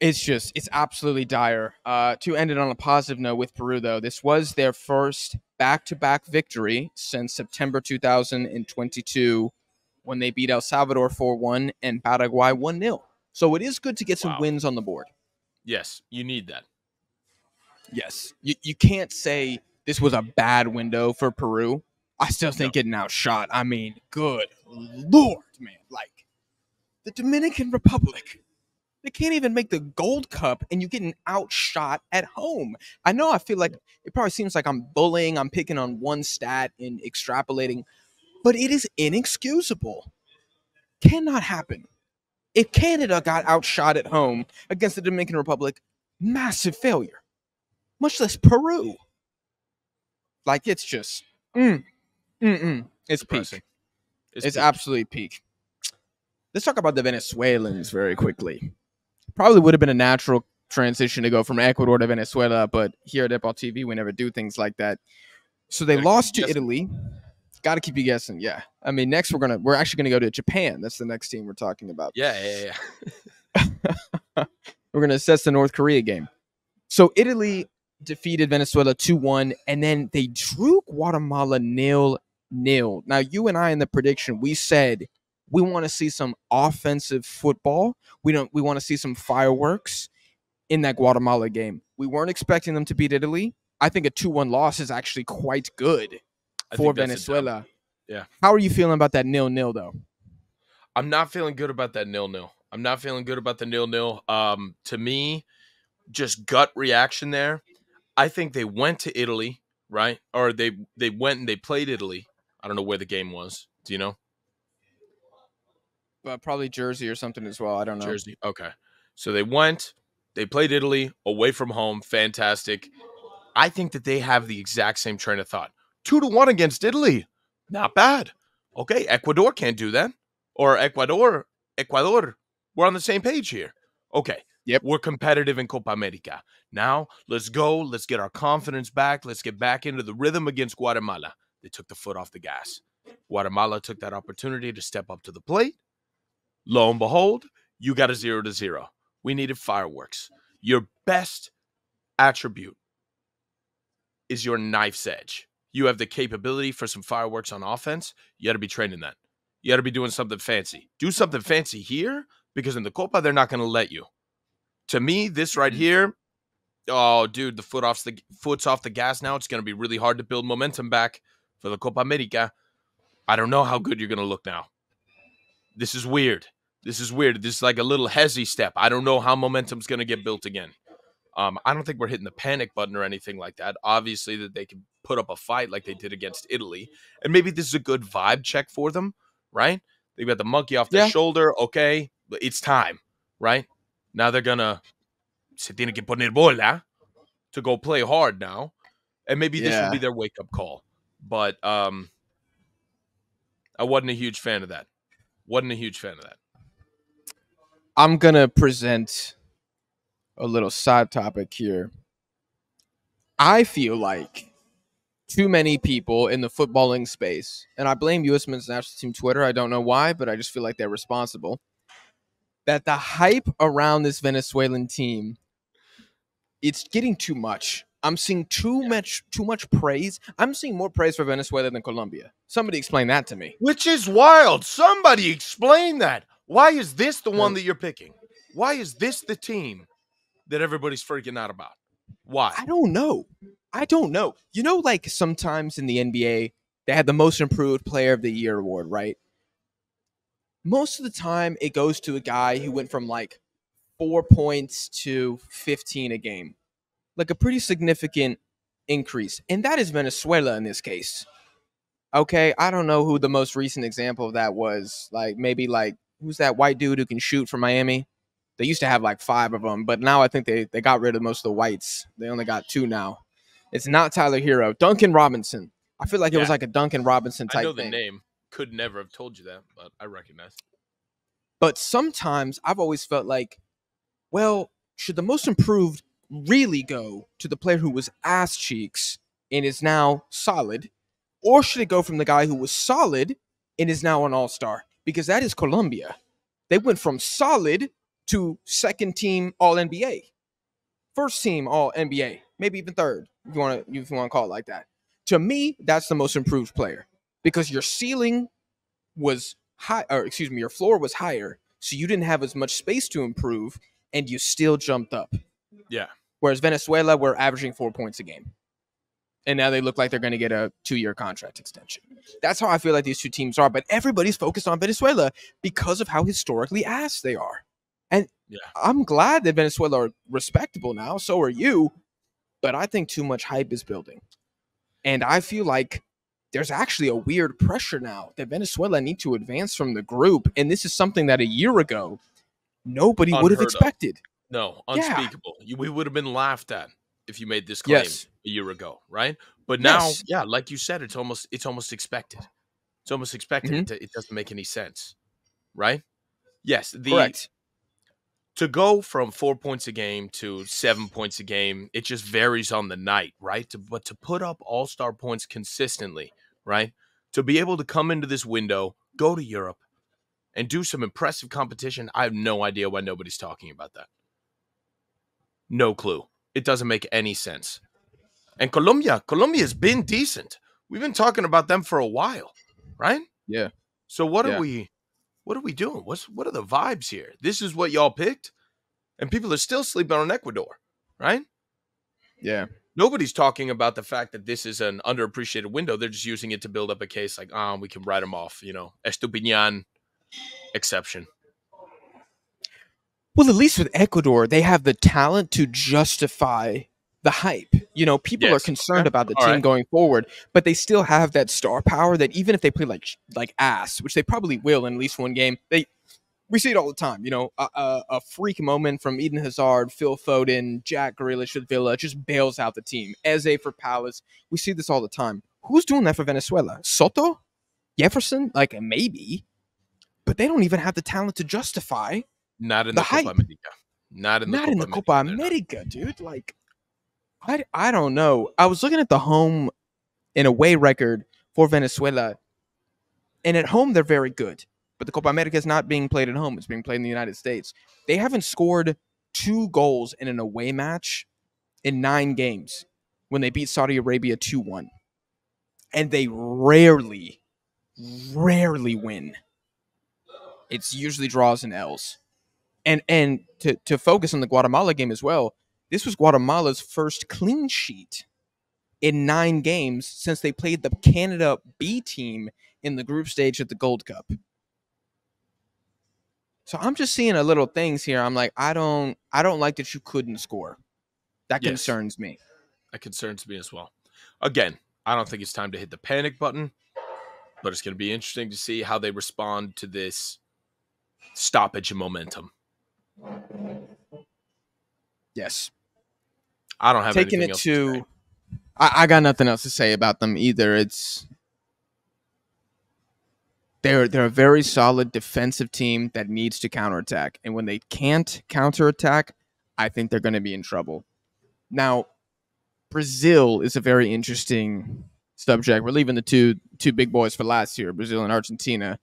It's just, it's absolutely dire. Uh, to end it on a positive note with Peru, though, this was their first back-to-back victory since September 2022, when they beat El Salvador 4-1 and Paraguay 1-0. So it is good to get some Wow. wins on the board. Yes, you need that. Yes. You, you can't say this was a bad window for Peru. I still think getting outshot. I mean, good lord, man. Like the Dominican Republic. They can't even make the Gold Cup and you're getting outshot at home. I know I feel like it probably seems like I'm bullying, I'm picking on one stat and extrapolating, but it is inexcusable. Cannot happen. If Canada got outshot at home against the Dominican Republic, massive failure much less Peru. Like it's just, mm, mm, mm. it's Depressing. peak. It's, It's peak. absolutely peak. Let's talk about the Venezuelans very quickly. Probably would have been a natural transition to go from Ecuador to Venezuela, but here at Apple TV, we never do things like that. So they Gotta lost to guessing. Italy. Got to keep you guessing. Yeah, I mean, next we're gonna we're actually gonna go to Japan. That's the next team we're talking about. Yeah, yeah, yeah. We're going to assess the North Korea game. So Italy defeated Venezuela 2 1, and then they drew Guatemala nil nil. Now, you and I in the prediction, we said we want to see some offensive football. We don't we want to see some fireworks in that Guatemala game. We weren't expecting them to beat Italy. I think a 2-1 loss is actually quite good I for think that's a Venezuela. Yeah. How are you feeling about that nil nil though? I'm not feeling good about that nil nil. I'm not feeling good about the nil nil. Um, to me, just gut reaction there. I think they went to Italy, right? Or they they went and they played Italy. I don't know where the game was. Do you know? But probably Jersey or something as well. I don't know. Jersey. Okay. So they went, they played Italy away from home. Fantastic. I think that they have the exact same train of thought. Two to one against Italy. Not bad. Okay. Ecuador can't do that. Or Ecuador, Ecuador. We're on the same page here. Okay. Yep. We're competitive in Copa America. Now let's go. Let's get our confidence back. Let's get back into the rhythm against Guatemala. They took the foot off the gas. Guatemala took that opportunity to step up to the plate. Lo and behold, you got a zero to zero. We needed fireworks. Your best attribute is your knife's edge. You have the capability for some fireworks on offense. You got to be training that. You got to be doing something fancy. Do something fancy here because in the Copa, they're not going to let you. To me, this right mm. here, oh, dude, the foot off the foot's off the gas now. It's going to be really hard to build momentum back for the Copa America. I don't know how good you're going to look now. This is weird. This is weird. This is like a little hezzy step. I don't know how momentum's going to get built again. Um, I don't think we're hitting the panic button or anything like that. Obviously, that they can put up a fight like they did against Italy, and maybe this is a good vibe check for them, right? They've got the monkey off their Yeah. shoulder. Okay, but it's time, right? Now they're gonna se tiene que poner bola to go play hard now, and maybe this will be their wake up call. But um, I wasn't a huge fan of that. Wasn't a huge fan of that. I'm gonna present a little side topic here. I feel like too many people in the footballing space, and I blame U.S. men's national team Twitter. I don't know why, but I just feel like they're responsible. That the hype around this Venezuelan team, it's getting too much. I'm seeing too much, too much praise. I'm seeing more praise for Venezuela than Colombia. Somebody explain that to me. Which is wild. Somebody explain that. Why is this the one that you're picking? Why is this the team that everybody's freaking out about? Why? I don't know. I don't know. You know, like sometimes in the NBA, they had the most improved player of the year award, right? Most of the time, it goes to a guy who went from like four points to 15 a game, like a pretty significant increase. And that is Venezuela in this case. Okay. I don't know who the most recent example of that was. Like maybe like, who's that white dude who can shoot for Miami? They used to have like five of them, but now I think they, they got rid of most of the whites. They only got two now. It's not Tyler Herro, Duncan Robinson. I feel like it was like a Duncan Robinson I type know the thing. name. Could never have told you that, but I recognize. But sometimes I've always felt like, well, should the most improved really go to the player who was ass cheeks and is now solid, or should it go from the guy who was solid and is now an all star? Because that is Colombia. They went from solid to second team All NBA, first team All NBA, maybe even third if you want to you want to call it like that. To me, that's the most improved player because your ceiling was high, or excuse me, your floor was higher, so you didn't have as much space to improve, and you still jumped up. Yeah. Whereas Venezuela were averaging four points a game, and now they look like they're going to get a two-year contract extension. That's how I feel like these two teams are. But everybody's focused on Venezuela because of how historically ass they are. And Yeah. I'm glad that Venezuela are respectable now. So are you. But I think too much hype is building, and I feel like there's actually a weird pressure now that Venezuela need to advance from the group. And this is something that a year ago nobody would have expected. of. No, Yeah. unspeakable. You, we would have been laughed at if you made this claim Yes. a year ago, right? But now, Yes. yeah, like you said, it's almost it's almost expected. It's almost expected. Mhm. It, it doesn't make any sense, right? Yes, the Correct. to go from four points a game to seven points a game, it just varies on the night, right? To, but to put up all star points consistently, right? To be able to come into this window, go to Europe, and do some impressive competition, I have no idea why nobody's talking about that. No clue. It doesn't make any sense. And Colombia, Colombia's been decent. We've been talking about them for a while, right? Yeah. So what Yeah. are we what are we doing? What's what are the vibes here? This is what y'all picked? And people are still sleeping on Ecuador, right? Yeah. Nobody's talking about the fact that this is an underappreciated window. They're just using it to build up a case like, ah, we can write them off, you know, Estupiñan exception. Well, at least with Ecuador, they have the talent to justify the hype. You know, people are concerned okay, about the all team right. going forward, but they still have that star power that even if they play like like ass, which they probably will in at least one game, they we see it all the time. You know, a, a, a freak moment from Eden Hazard, Phil Foden, Jack Grealish with Villa just bails out the team. Eze for Palace, we see this all the time. Who's doing that for Venezuela? Soto, Jefferson, like maybe, but they don't even have the talent to justify Not in The the, Copa hype. America. Not in the not Copa in the America. Copa. America, dude. Like, I, I don't know. I was looking at the home and away record for Venezuela, and at home they're very good. But the Copa America is not being played at home; it's being played in the United States. They haven't scored two goals in an away match in nine games when they beat Saudi Arabia two one, and they rarely, rarely win. It's usually draws and L's and and to to focus on the Guatemala game as well. This was Guatemala's first clean sheet in nine games since they played the Canada B team in the group stage at the Gold Cup. So I'm just seeing a little things here. I'm like, I don't I don't like that you couldn't score. That Yes. concerns me. That concerns me as well. Again, I don't think it's time to hit the panic button, but it's going to be interesting to see how they respond to this stoppage in momentum. Yes. I don't have Taking anything it else to say. I, I got nothing else to say about them either. It's they're they're a very solid defensive team that needs to counterattack. And when they can't counterattack, I think they're gonna be in trouble. Now, Brazil is a very interesting subject. We're leaving the two two big boys for last year, Brazil and Argentina.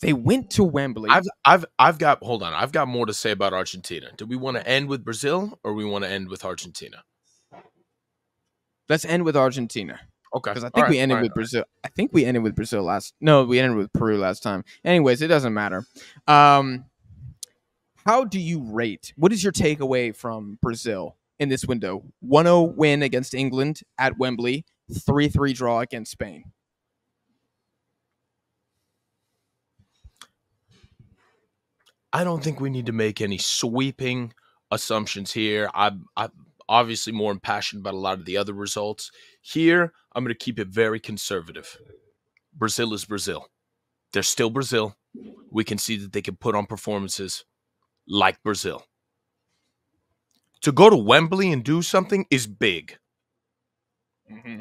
They went to Wembley. I've I've I've got hold on. I've got more to say about Argentina. Do we want to end with Brazil or we want to end with Argentina? Let's end with Argentina. Okay. because I think we ended all with right. Brazil. I think we ended with Brazil last. No, we ended with Peru last time. Anyways, it doesn't matter. Um, how do you rate? What is your takeaway from Brazil in this window? 1-0 win against England at Wembley, 3-3 draw against Spain. I don't think we need to make any sweeping assumptions here. I'm, I'm obviously more impassioned about a lot of the other results. Here, I'm going to keep it very conservative. Brazil is Brazil. They're still Brazil. We can see that they can put on performances like Brazil. To go to Wembley and do something is big. Mm-hmm.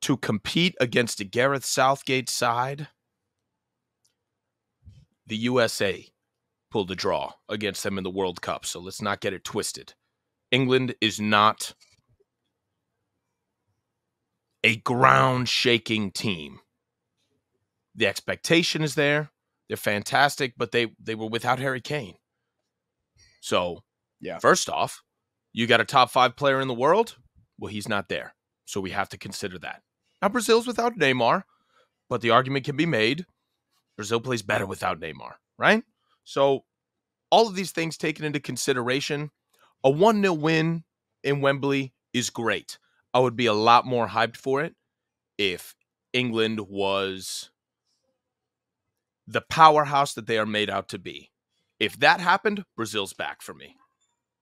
To compete against a Gareth Southgate side, the USA pulled a draw against them in the World Cup. So let's not get it twisted. England is not a ground shaking team. The expectation is there. They're fantastic, but they they were without Harry Kane. So, Yeah. First off, you got a top 5 player in the world? Well, he's not there. So we have to consider that. Now Brazil's without Neymar, but the argument can be made Brazil plays better without Neymar, right? So, all of these things taken into consideration, a 1 0 win in Wembley is great. I would be a lot more hyped for it if England was the powerhouse that they are made out to be. If that happened, Brazil's back for me.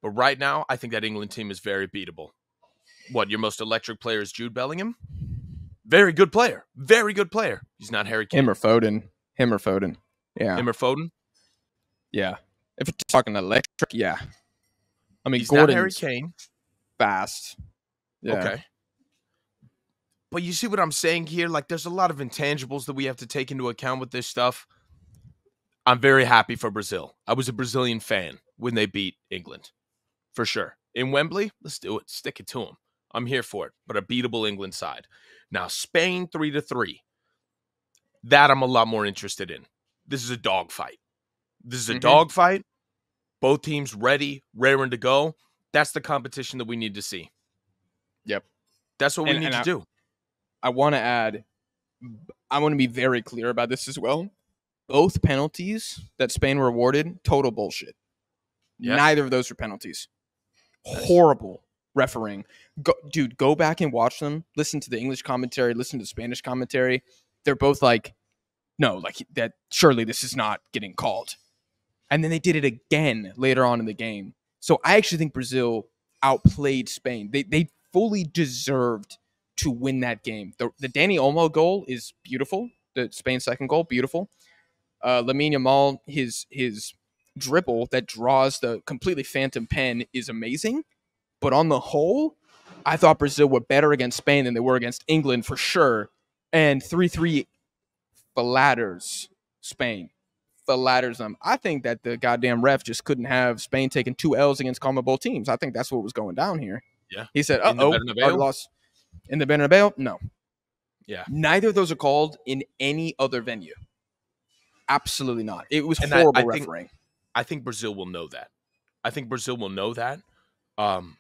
But right now, I think that England team is very beatable. What, your most electric player is Jude Bellingham? Very good player. Very good player. He's not Harry Kane. Him or Foden. Him or Foden. Yeah. Him or Foden? Yeah. If you're talking electric, yeah. I mean, He's not Harry Kane. fast. Yeah. Okay. But you see what I'm saying here? Like, there's a lot of intangibles that we have to take into account with this stuff. I'm very happy for Brazil. I was a Brazilian fan when they beat England, for sure. In Wembley, let's do it. Stick it to them. I'm here for it. But a beatable England side. Now, Spain three to three. That I'm a lot more interested in. This is a dogfight. This is a Mhm. dogfight. both teams ready, raring to go. That's the competition that we need to see. Yep. That's what we And- need and to I- do. I want to add, I want to be very clear about this as well. Both penalties that Spain were awarded, total bullshit. Yeah. Neither of those were penalties. Horrible refereeing. Go, dude, go back and watch them. Listen to the English commentary, listen to the Spanish commentary. They're both like, no, like that, surely this is not getting called. And then they did it again later on in the game. So I actually think Brazil outplayed Spain. They, they fully deserved to win that game. The, the Dani Olmo goal is beautiful. The Spain second goal, beautiful. Uh, Lamine Yamal, his his dribble that draws the completely phantom pen is amazing. But on the whole, I thought Brazil were better against Spain than they were against England for sure. And 3 3 flatters Spain. Flatters them. I think that the goddamn ref just couldn't have Spain taking two L's against CONMEBOL teams. I think that's what was going down here. Yeah. He said, uh the oh, Bernabeu? loss. In the Bernabeu? No. Yeah. Neither of those are called in any other venue. Absolutely not. It was And horrible I think- refereeing. I think Brazil will know that. I think Brazil will know that. Um,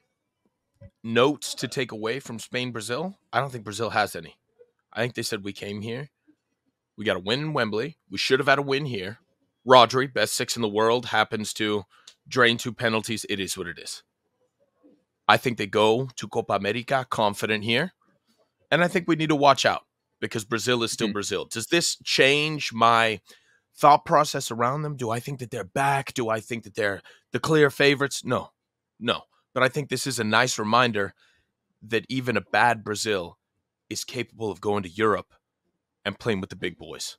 notes to take away from Spain Brazil. I don't think Brazil has any. I think they said we came here. We got a win in Wembley. We should have had a win here. Rodri, best six in the world, happens to drain two penalties. It is what it is. I think they go to Copa America confident here. And I think we need to watch out because Brazil is still Mhm. Brazil. Does this change my thought process around them? Do I think that they're back? Do I think that they're the clear favorites? No, no. But I think this is a nice reminder that even a bad Brazil is capable of going to Europe and playing with the big boys.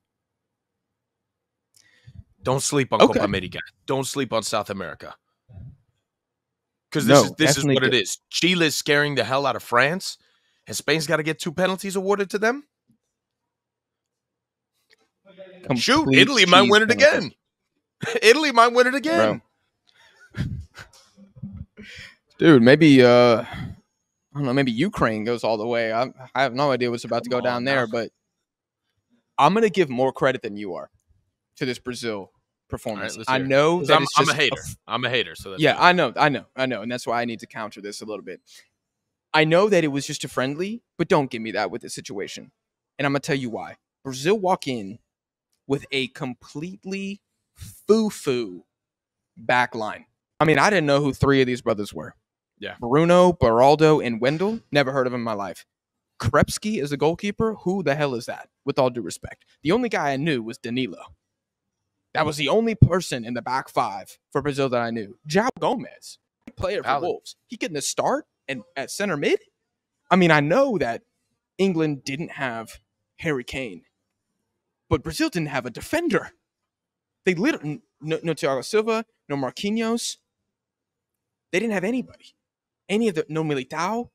Don't sleep on Okay. Copa America. Don't sleep on South America. Because this No, is this is what it is. Chile is scaring the hell out of France, and Spain's got to get two penalties awarded to them. Shoot, Italy might win it again. Italy might win it again. Dude, maybe uh I don't know, maybe Ukraine goes all the way. I I have no idea what's about to Come go down there, but I'm gonna give more credit than you are to this Brazil performance. let's I hear it. know 'Cause that I'm, it's I'm a hater. f- I'm a hater. So that's yeah, fine. I know, I know, I know, and that's why I need to counter this a little bit. I know that it was just a friendly, but don't give me that with this situation. And I'm gonna tell you why. Brazil walk in with a completely foo-foo back line. I mean, I didn't know who three of these brothers were. Yeah. Bruno, Beraldo, and Wendell. Never heard of him in my life. Krepski is the goalkeeper. Who the hell is that? With all due respect. The only guy I knew was Danilo. That was the only person in the back five for Brazil that I knew. João Gomes, player for Wolves. He getting the start and at center mid. I mean, I know that England didn't have Harry Kane, but Brazil didn't have a defender. They literally no, no Thiago Silva, no Marquinhos. They didn't have anybody. Any of the no Militao,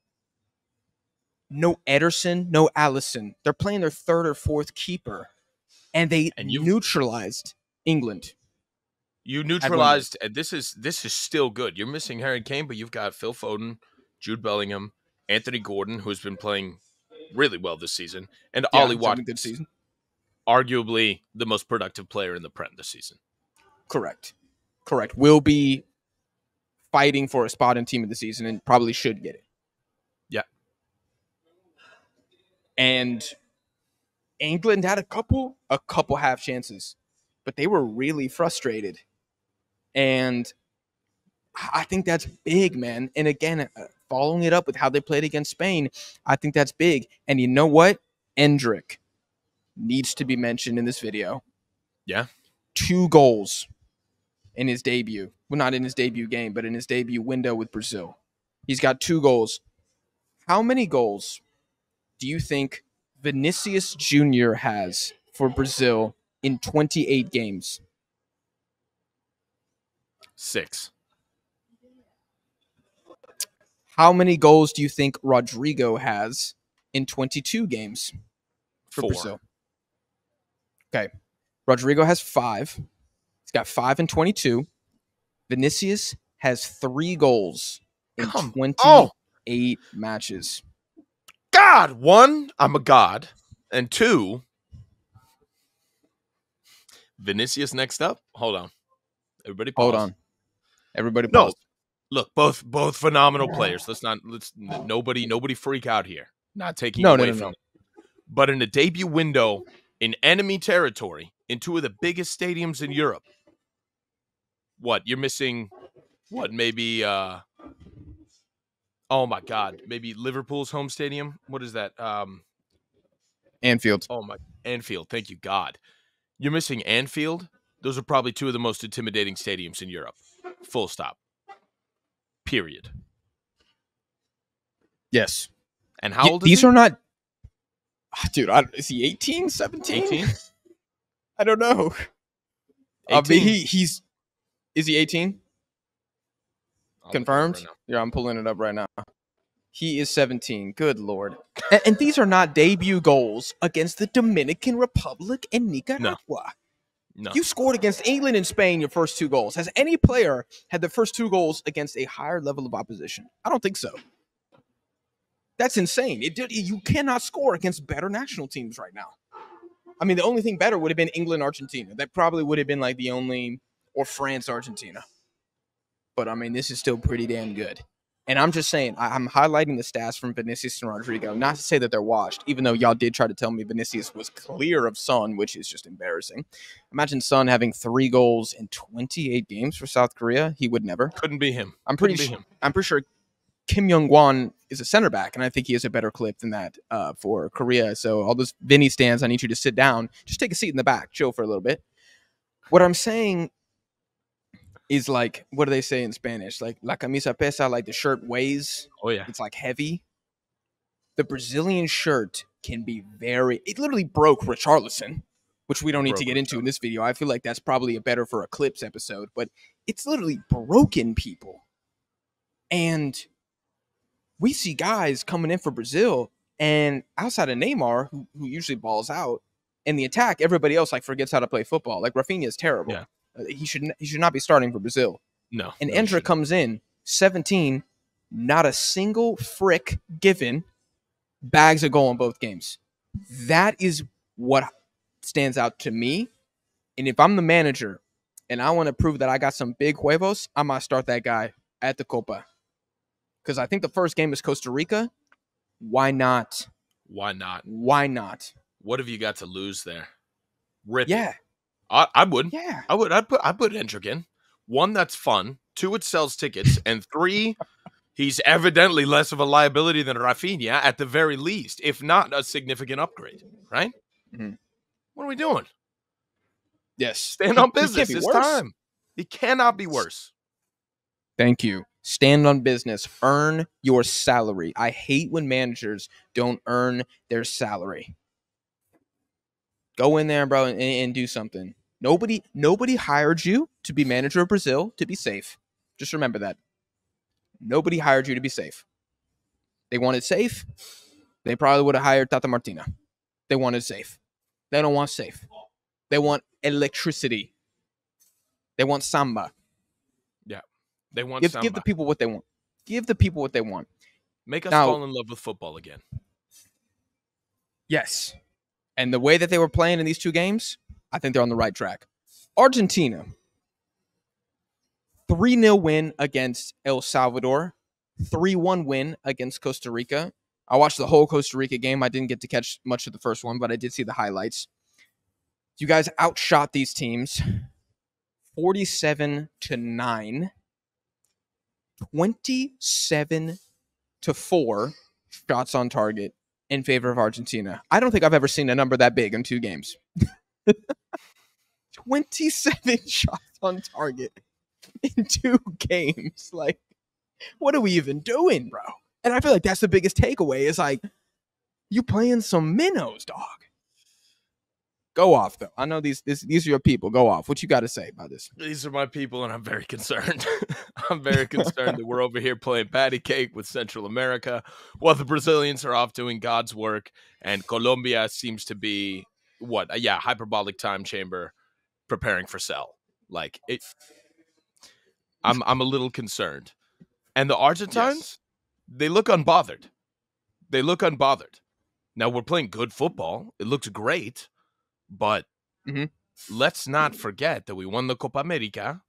no Ederson, no Alisson. They're playing their third or fourth keeper, and they And neutralized England. You neutralized, and this is this is still good. You're missing Harry Kane, but you've got Phil Foden, Jude Bellingham, Anthony Gordon, who's been playing really well this season, and Yeah, Ollie Watkins, good season. arguably the most productive player in the Prem this season. Correct. Correct. Will be fighting for a spot in team of the season and probably should get it. Yeah. And England had a couple, a couple half chances, but they were really frustrated. And I think that's big, man. And again, uh, following it up with how they played against Spain, I think that's big. And you know what? Endrick needs to be mentioned in this video. Yeah. Two goals in his debut. Well, not in his debut game, but in his debut window with Brazil. He's got two goals. How many goals do you think Vinicius Jr. has for Brazil in 28 games? Six. How many goals do you think Rodrigo has in 22 games for Four. Brazil? Okay. Rodrigo has five. He's got five and 22. Vinicius has three goals in Come 28 Oh, matches. God! One, I'm a god, and two, Vinicius next up. Hold on, everybody. Pause. Hold on. Everybody No, look, both both phenomenal players. Let's not let's nobody nobody freak out here. Not taking No, no, away no, from no. But in a debut window in enemy territory in two of the biggest stadiums in Europe. What, you're missing what, maybe uh Oh my god, maybe Liverpool's home stadium? What is that? Um Anfield. oh my Anfield. Thank you God. You're missing Anfield? Those are probably two of the most intimidating stadiums in Europe. Full stop. Period. Yes. And how old is these he? are not. Ah, Dude, I, is he 18, 17? 18? I don't know. I 18? mean, he, he's. Is he 18? I'll look it up Confirmed? right. Yeah, I'm pulling it up right now. He is 17. Good lord. And, and these are not debut goals against the Dominican Republic and Nicaragua. No. You scored against England and Spain your first two goals. Has any player had the first two goals against a higher level of opposition? I don't think so. That's insane. It did, you cannot score against better national teams right now. I mean, the only thing better would have been England, Argentina. That probably would have been like the only, or France, Argentina. But I mean, this is still pretty damn good. And I'm just saying, I, I'm highlighting the stats from Vinicius and Rodrigo, not to say that they're washed, even though y'all did try to tell me Vinicius was clear of Son, which is just embarrassing. Imagine Son having three goals in 28 games for South Korea. He would never. Couldn't be him. I'm pretty sure. I'm pretty sure Kim Young-gwon is a center back, and I think he has a better clip than that uh, for Korea. So all those Vinny stands, I need you to sit down, just take a seat in the back, chill for a little bit. What I'm saying is like, what do they say in Spanish? Like la camisa pesa, like the shirt weighs. Oh yeah. It's like heavy. The Brazilian shirt can be very. It literally broke Richarlison, which we don't need to get into in this video. I feel like that's probably a better for a clips episode, but it's literally broken people. And we see guys coming in for Brazil, and outside of Neymar, who, who usually balls out, in the attack, everybody else like forgets how to play football. Like Rafinha is terrible. Yeah. He should he should not be starting for Brazil. No. And no, Endrick comes in 17, not a single frick given, bags a goal in both games. That is what stands out to me. And if I'm the manager and I want to prove that I got some big huevos, I might start that guy at the Copa. Because I think the first game is Costa Rica. Why not? Why not? Why not? What have you got to lose there? Rip. it. I, I would. yeah. I would. I'd put. I put Endrick in. One, that's fun. Two, it sells tickets, and three, he's evidently less of a liability than Rafinha at the very least, if not a significant upgrade. Right? Mhm. What are we doing? Yes. Stand on business. It's worse. time. It cannot be worse. Thank you. Stand on business. Earn your salary. I hate when managers don't earn their salary. Go in there, bro, and, and do something. Nobody, nobody hired you to be manager of Brazil to be safe. Just remember that. Nobody hired you to be safe. They wanted safe. They probably would have hired Tata Martino. They wanted safe. They don't want safe. They want electricity. They want samba. Yeah. They want Give, samba. give the people what they want. Give the people what they want. Make us Now- fall in love with football again. Yes. And the way that they were playing in these two games, I think they're on the right track. Argentina, 3 0 win against El Salvador, 3 1 win against Costa Rica. I watched the whole Costa Rica game. I didn't get to catch much of the first one, but I did see the highlights. You guys outshot these teams 47 to 9, 27 to 4 shots on target in favor of Argentina. I don't think I've ever seen a number that big in two games. 27 shots on target in two games. Like, what are we even doing, bro? And I feel like that's the biggest takeaway is like, you playing some minnows, dog. Go off, though. I know these this, these are your people. Go off. What you got to say about this? These are my people, and I'm very concerned. I'm very concerned that we're over here playing patty cake with Central America while the Brazilians are off doing God's work, and Colombia seems to be what? Yeah, hyperbolic time chamber preparing for sell. Like it. I'm I'm a little concerned, and the Argentines, they look unbothered. They look unbothered. Now we're playing good football. It looks great, but Mhm. let's not forget that we won the Copa America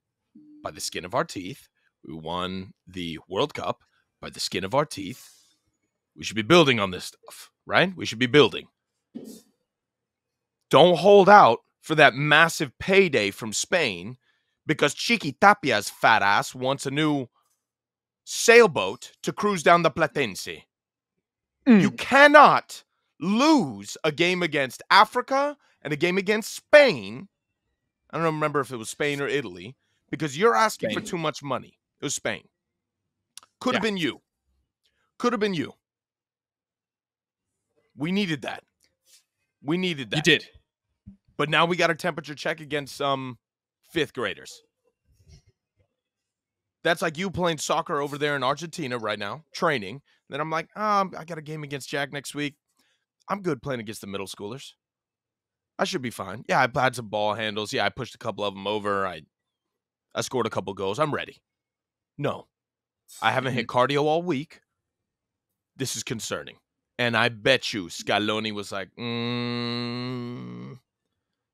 by the skin of our teeth. We won the World Cup by the skin of our teeth. We should be building on this stuff, right? We should be building. Don't hold out for that massive payday from Spain because Chiqui Tapia's fat ass wants a new sailboat to cruise down the Platense. Mm. You cannot lose a game against Africa and a game against Spain. I don't remember if it was Spain or Italy because you're asking for too much money. It was Spain. Could have Yeah. been you. Could have been you. We needed that. We needed that. You did. But now we got a temperature check against some fifth graders. That's like you playing soccer over there in Argentina right now, training. Then I'm like, um, I got a game against Jack next week. I'm good playing against the middle schoolers. I should be fine. Yeah, I had some ball handles. Yeah, I pushed a couple of them over. I, I scored a couple goals. I'm ready. No, I haven't hit cardio all week. This is concerning. And I bet you Scaloni was like, mm.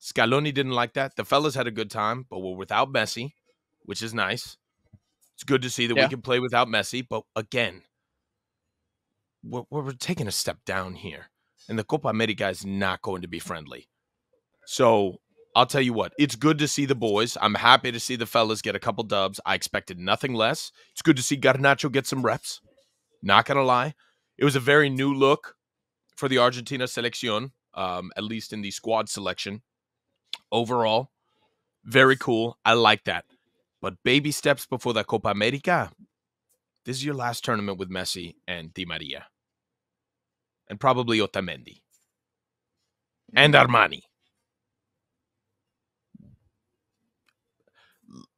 Scaloni didn't like that. The fellas had a good time, but we're without Messi, which is nice. It's good to see that Yeah. we can play without Messi. But again, we're, we're we're taking a step down here. And the Copa America is not going to be friendly. So I'll tell you what, it's good to see the boys. I'm happy to see the fellas get a couple dubs. I expected nothing less. It's good to see Garnacho get some reps. Not going to lie. It was a very new look for the Argentina selección, um, at least in the squad selection. Overall, very cool. I like that. But baby steps before the Copa America. This is your last tournament with Messi and Di Maria. And probably Otamendi. And Armani.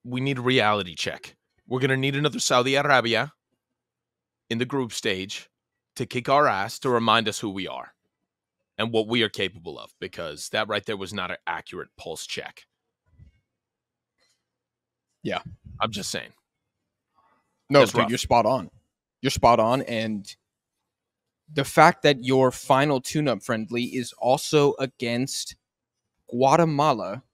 We need a reality check. We're going to need another Saudi Arabia in the group stage to kick our ass to remind us who we are and what we are capable of because that right there was not an accurate pulse check. Yeah. I'm just saying. No, dude, you're spot on. You're spot on. And the fact that your final tune up friendly is also against Guatemala,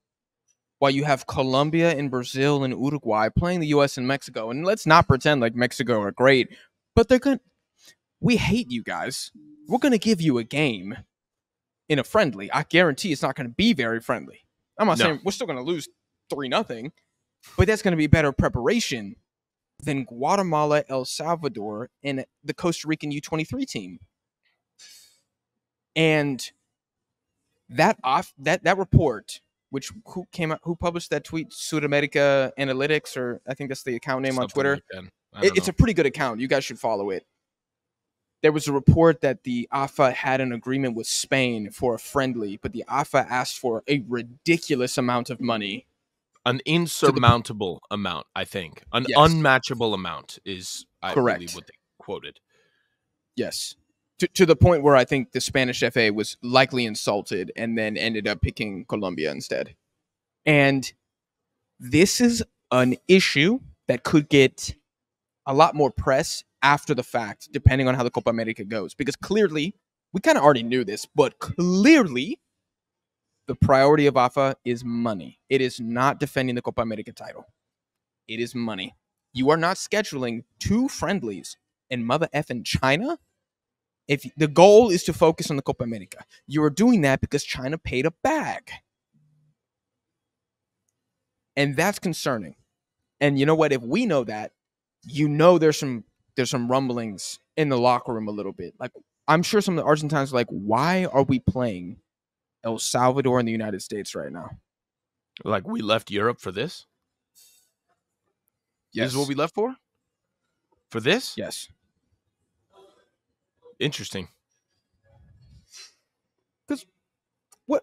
while you have Colombia and Brazil and Uruguay playing the US and Mexico. And let's not pretend like Mexico are great, but they're going. We hate you guys. We're going to give you a game in a friendly. I guarantee it's not going to be very friendly. I'm not No. saying we're still going to lose 3 nothing, but that's going to be better preparation than Guatemala, El Salvador, and the Costa Rican U23 team. And that off that that report, which who came out, who published that tweet, Sudamerica Analytics, or I think that's the account name on Twitter. like It- it's a pretty good account. You guys should follow it. There was a report that the AFA had an agreement with Spain for a friendly, but the AFA asked for a ridiculous amount of money. an insurmountable amount, I think. An Yes. unmatchable amount is I believe Correct. what they quoted. Yes. To, to the point where I think the Spanish FA was likely insulted and then ended up picking Colombia instead. And this is an issue that could get a lot more press after the fact, depending on how the Copa America goes. Because clearly, we kind of already knew this, but clearly, the priority of AFA is money. It is not defending the Copa America title. It is money. You are not scheduling two friendlies in mother effing China. If the goal is to focus on the Copa America, you are doing that because China paid a bag. And that's concerning. And you know what? If we know that, you know there's some there's some rumblings in the locker room a little bit. Like I'm sure some of the Argentines are like, why are we playing El Salvador in the United States right now? Like we left Europe for this? This is what we left for? For this? Yes. Interesting. Because what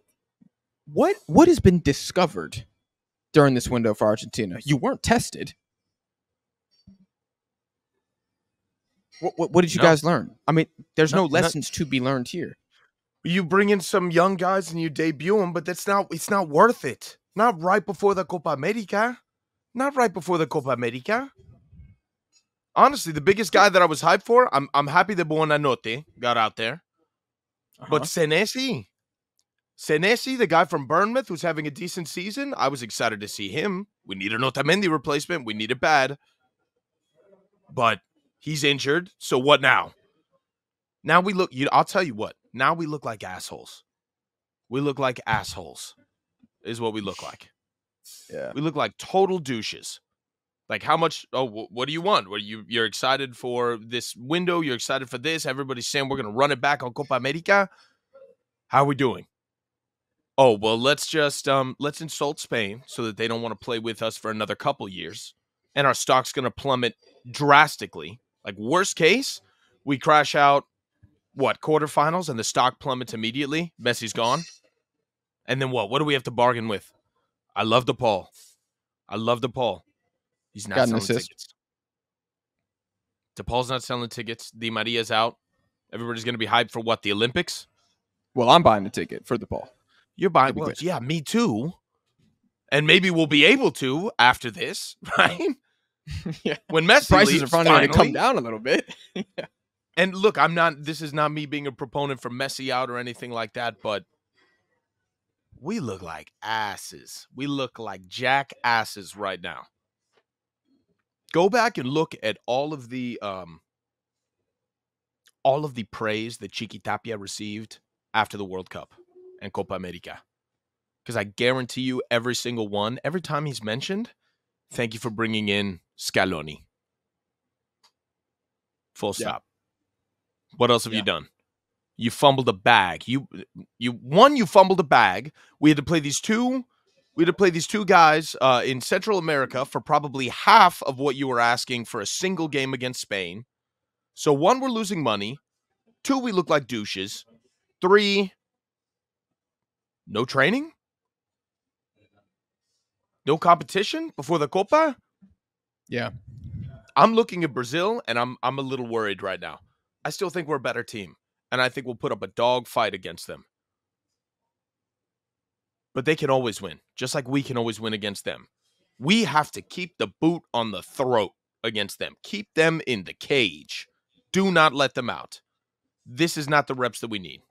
what what has been discovered during this window for Argentina? You weren't tested. What what, what did you No. guys learn? I mean, there's no, No- no- lessons to be learned here. You bring in some young guys and you debut them, but that's not it's not worth it. Not right before the Copa America. Not right before the Copa America. Honestly, the biggest guy that I was hyped for, I'm I'm happy that Buonanotte got out there. But Uh-huh. Senesi, Senesi, the guy from Bournemouth who's having a decent season, I was excited to see him. We need an Otamendi replacement. We need it bad. but he's injured. So what now? Now we look. You, I'll tell you what. Now we look like assholes. We look like assholes. Is what we look like. Yeah. We look like total douches. Like how much? Oh, wh- what do you want? What you you're excited for this window? You're excited for this? Everybody's saying we're gonna run it back on Copa America. How are we doing? Oh well, let's just um let's insult Spain so that they don't want to play with us for another couple years, and our stock's gonna plummet drastically. Like worst case, we crash out. What quarterfinals and the stock plummets immediately? Messi's gone, and then what? What do we have to bargain with? I love DePaul. I love DePaul. He's not Got selling tickets. DePaul's not selling tickets. Di Maria's out. Everybody's going to be hyped for what? The Olympics? Well, I'm buying the ticket for the ball. You're buying. Well, yeah, me too. And maybe we'll be able to after this, right? yeah. When Messi Prices leaves, are finally going to come down a little bit. And look, I'm not. This is not me being a proponent for Messi out or anything like that, but we look like asses. We look like jackasses right now. Go back and look at all of the um all of the praise that Chiqui Tapia received after the World Cup and Copa America. Because I guarantee you, every single one, every time he's mentioned, thank you for bringing in Scaloni. Full Yeah. stop. What else have you done? You fumbled a bag. You you one you fumbled a bag. We had to play these two we had to play these two guys uh, in Central America for probably half of what you were asking for a single game against Spain. So one, we're losing money. Two, we look like douches. Three, no training, no competition before the Copa. yeah. I'm looking at Brazil and I'm I'm a little worried right now. I still think we're a better team, and I think we'll put up a dog fight against them. But they can always win, just like we can always win against them. We have to keep the boot on the throat against them. Keep them in the cage. Do not let them out. This is not the reps that we need.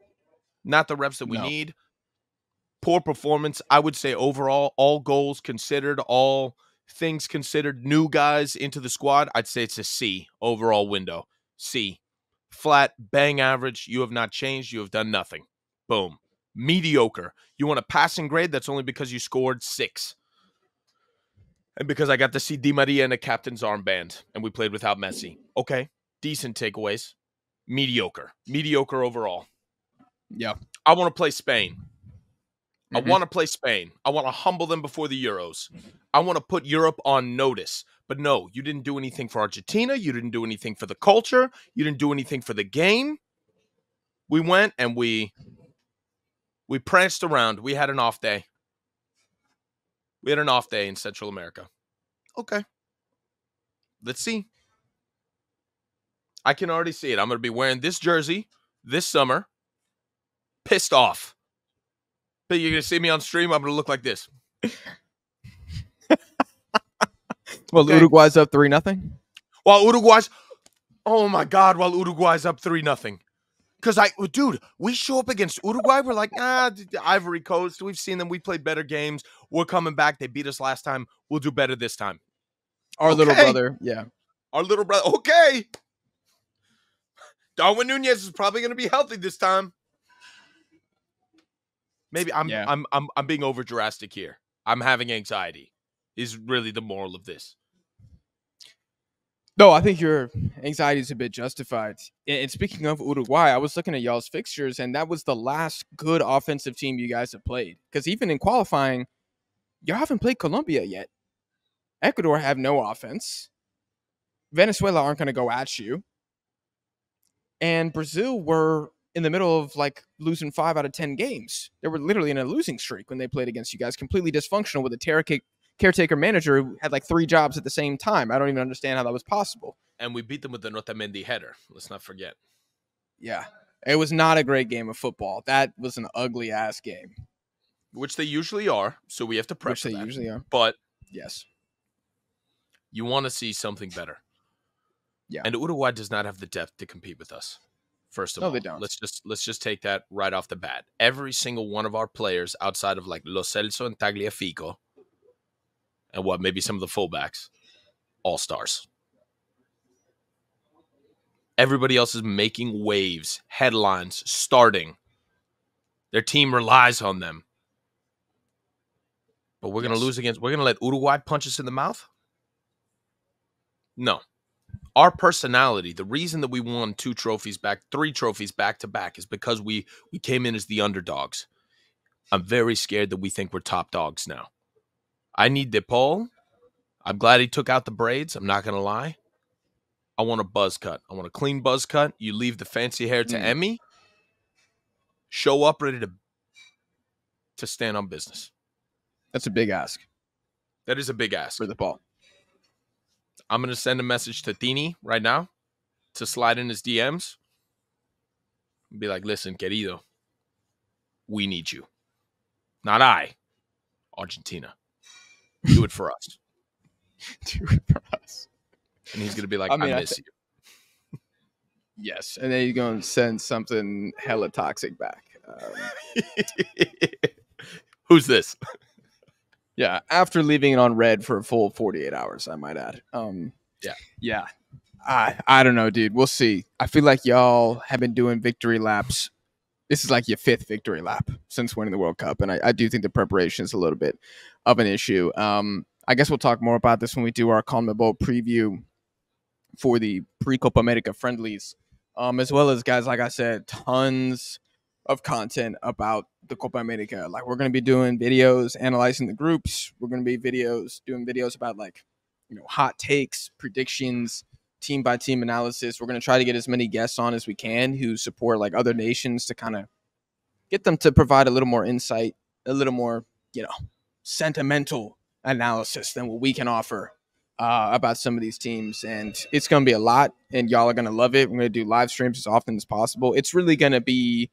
Not the reps that we No. need. Poor performance. I would say overall, all goals considered, all things considered, new guys into the squad. I'd say it's a C overall window. C. Flat, bang average. You have not changed. You have done nothing. Boom. Mediocre. You want a passing grade? That's only because you scored six. And because I got to see Di Maria in a captain's armband and we played without Messi. Okay. Decent takeaways. Mediocre. Mediocre overall. Yeah. I want to play Spain. I Mhm. want to play Spain. I want to humble them before the Euros. I want to put Europe on notice. But no, you didn't do anything for Argentina. You didn't do anything for the culture. You didn't do anything for the game. We went and we we pranced around. We had an off day. We had an off day in Central America. Okay. Let's see. I can already see it. I'm going to be wearing this jersey this summer. Pissed off. But you're going to see me on stream. I'm going to look like this. Well, Okay. Uruguay's up three nothing. While Uruguay's, oh my God, while Uruguay's up 3 nothing. Because I, dude, we show up against Uruguay. We're like, ah, Ivory Coast. We've seen them. We played better games. We're coming back. They beat us last time. We'll do better this time. Our little brother. Yeah. Our little brother, okay. Darwin Nunez is probably going to be healthy this time. Maybe I'm, Yeah. I'm, I'm, I'm being over drastic here. I'm having anxiety. Is really the moral of this. No, I think your anxiety is a bit justified. And speaking of Uruguay, I was looking at y'all's fixtures, and that was the last good offensive team you guys have played. Because even in qualifying, y'all haven't played Colombia yet. Ecuador have no offense. Venezuela aren't going to go at you. And Brazil were in the middle of like losing five out of 10 games. They were literally in a losing streak when they played against you guys, completely dysfunctional with a caretaker manager who had like three jobs at the same time. I don't even understand how that was possible. And we beat them with the Notamendi header. Let's not forget. Yeah. It was not a great game of football. That was an ugly ass game, Which they usually are. So we have to prep which they that. usually are. But Yes. you want to see something better. Yeah. And Uruguay does not have the depth to compete with us. First of No, all, they don't. let's just let's just take that right off the bat. Every single one of our players outside of like Lo Celso and Tagliafico, and what maybe some of the fullbacks, all stars. Everybody else is making waves, headlines, starting. Their team relies on them. But we're going to lose against, we're going to let Uruguay punch us in the mouth? No. Our personality, the reason that we won two trophies back, three trophies back to back is because we we came in as the underdogs. I'm very scared that we think we're top dogs now. I need the DePaul. I'm glad he took out the braids. I'm not gonna lie. I want a buzz cut. I want a clean buzz cut. You leave the fancy hair to Mm. Emmy. Show up ready to to stand on business. That's a big ask That is a big ask. for the ball. I'm gonna send a message to Thini right now to slide in his DMs. And be like, listen, querido, we need you. Not I, Argentina. Do it for us. Do it for us. And he's gonna be like, I I, mean, I miss thi- Yes, and then he's going to send something hella toxic back. Um. Who's this? yeah, after leaving it on red for a full 48 hours, I might add. Um, Yeah. yeah. I I don't know, dude. We'll see. I feel like y'all have been doing victory laps. This is like your fifth victory lap since winning the World Cup, and I, I do think the preparation is a little bit of an issue. Um, I guess we'll talk more about this when we do our CONMEBOL preview for the pre-Copa America friendlies, um, as well as guys, like I said, tons of content about the Copa America. Like we're going to be doing videos analyzing the groups. We're going to be videos doing videos about like you know hot takes, predictions, team by team analysis. We're going to try to get as many guests on as we can who support like other nations to kind of get them to provide a little more insight, a little more you know sentimental analysis than what we can offer uh, about some of these teams. And it's going to be a lot, and y'all are going to love it. We're going to do live streams as often as possible. It's really going to be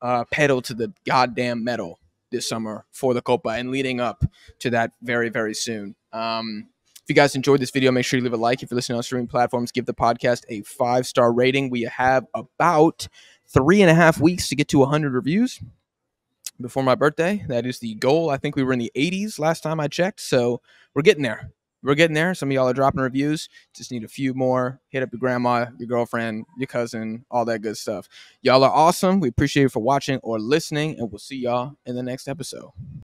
uh, pedal to the goddamn metal this summer for the Copa and leading up to that very, very soon. Um, if you guys enjoyed this video, make sure you leave a like. If you're listening on streaming platforms, give the podcast a five star rating. We have about three and a half weeks to get to 100 reviews before my birthday. That is the goal. I think we were in the 80s last time I checked. So we're getting there. We're getting there. Some of y'all are dropping reviews. Just need a few more. Hit up your grandma, your girlfriend, your cousin, all that good stuff. Y'all are awesome. We appreciate you for watching or listening, and we'll see y'all in the next episode.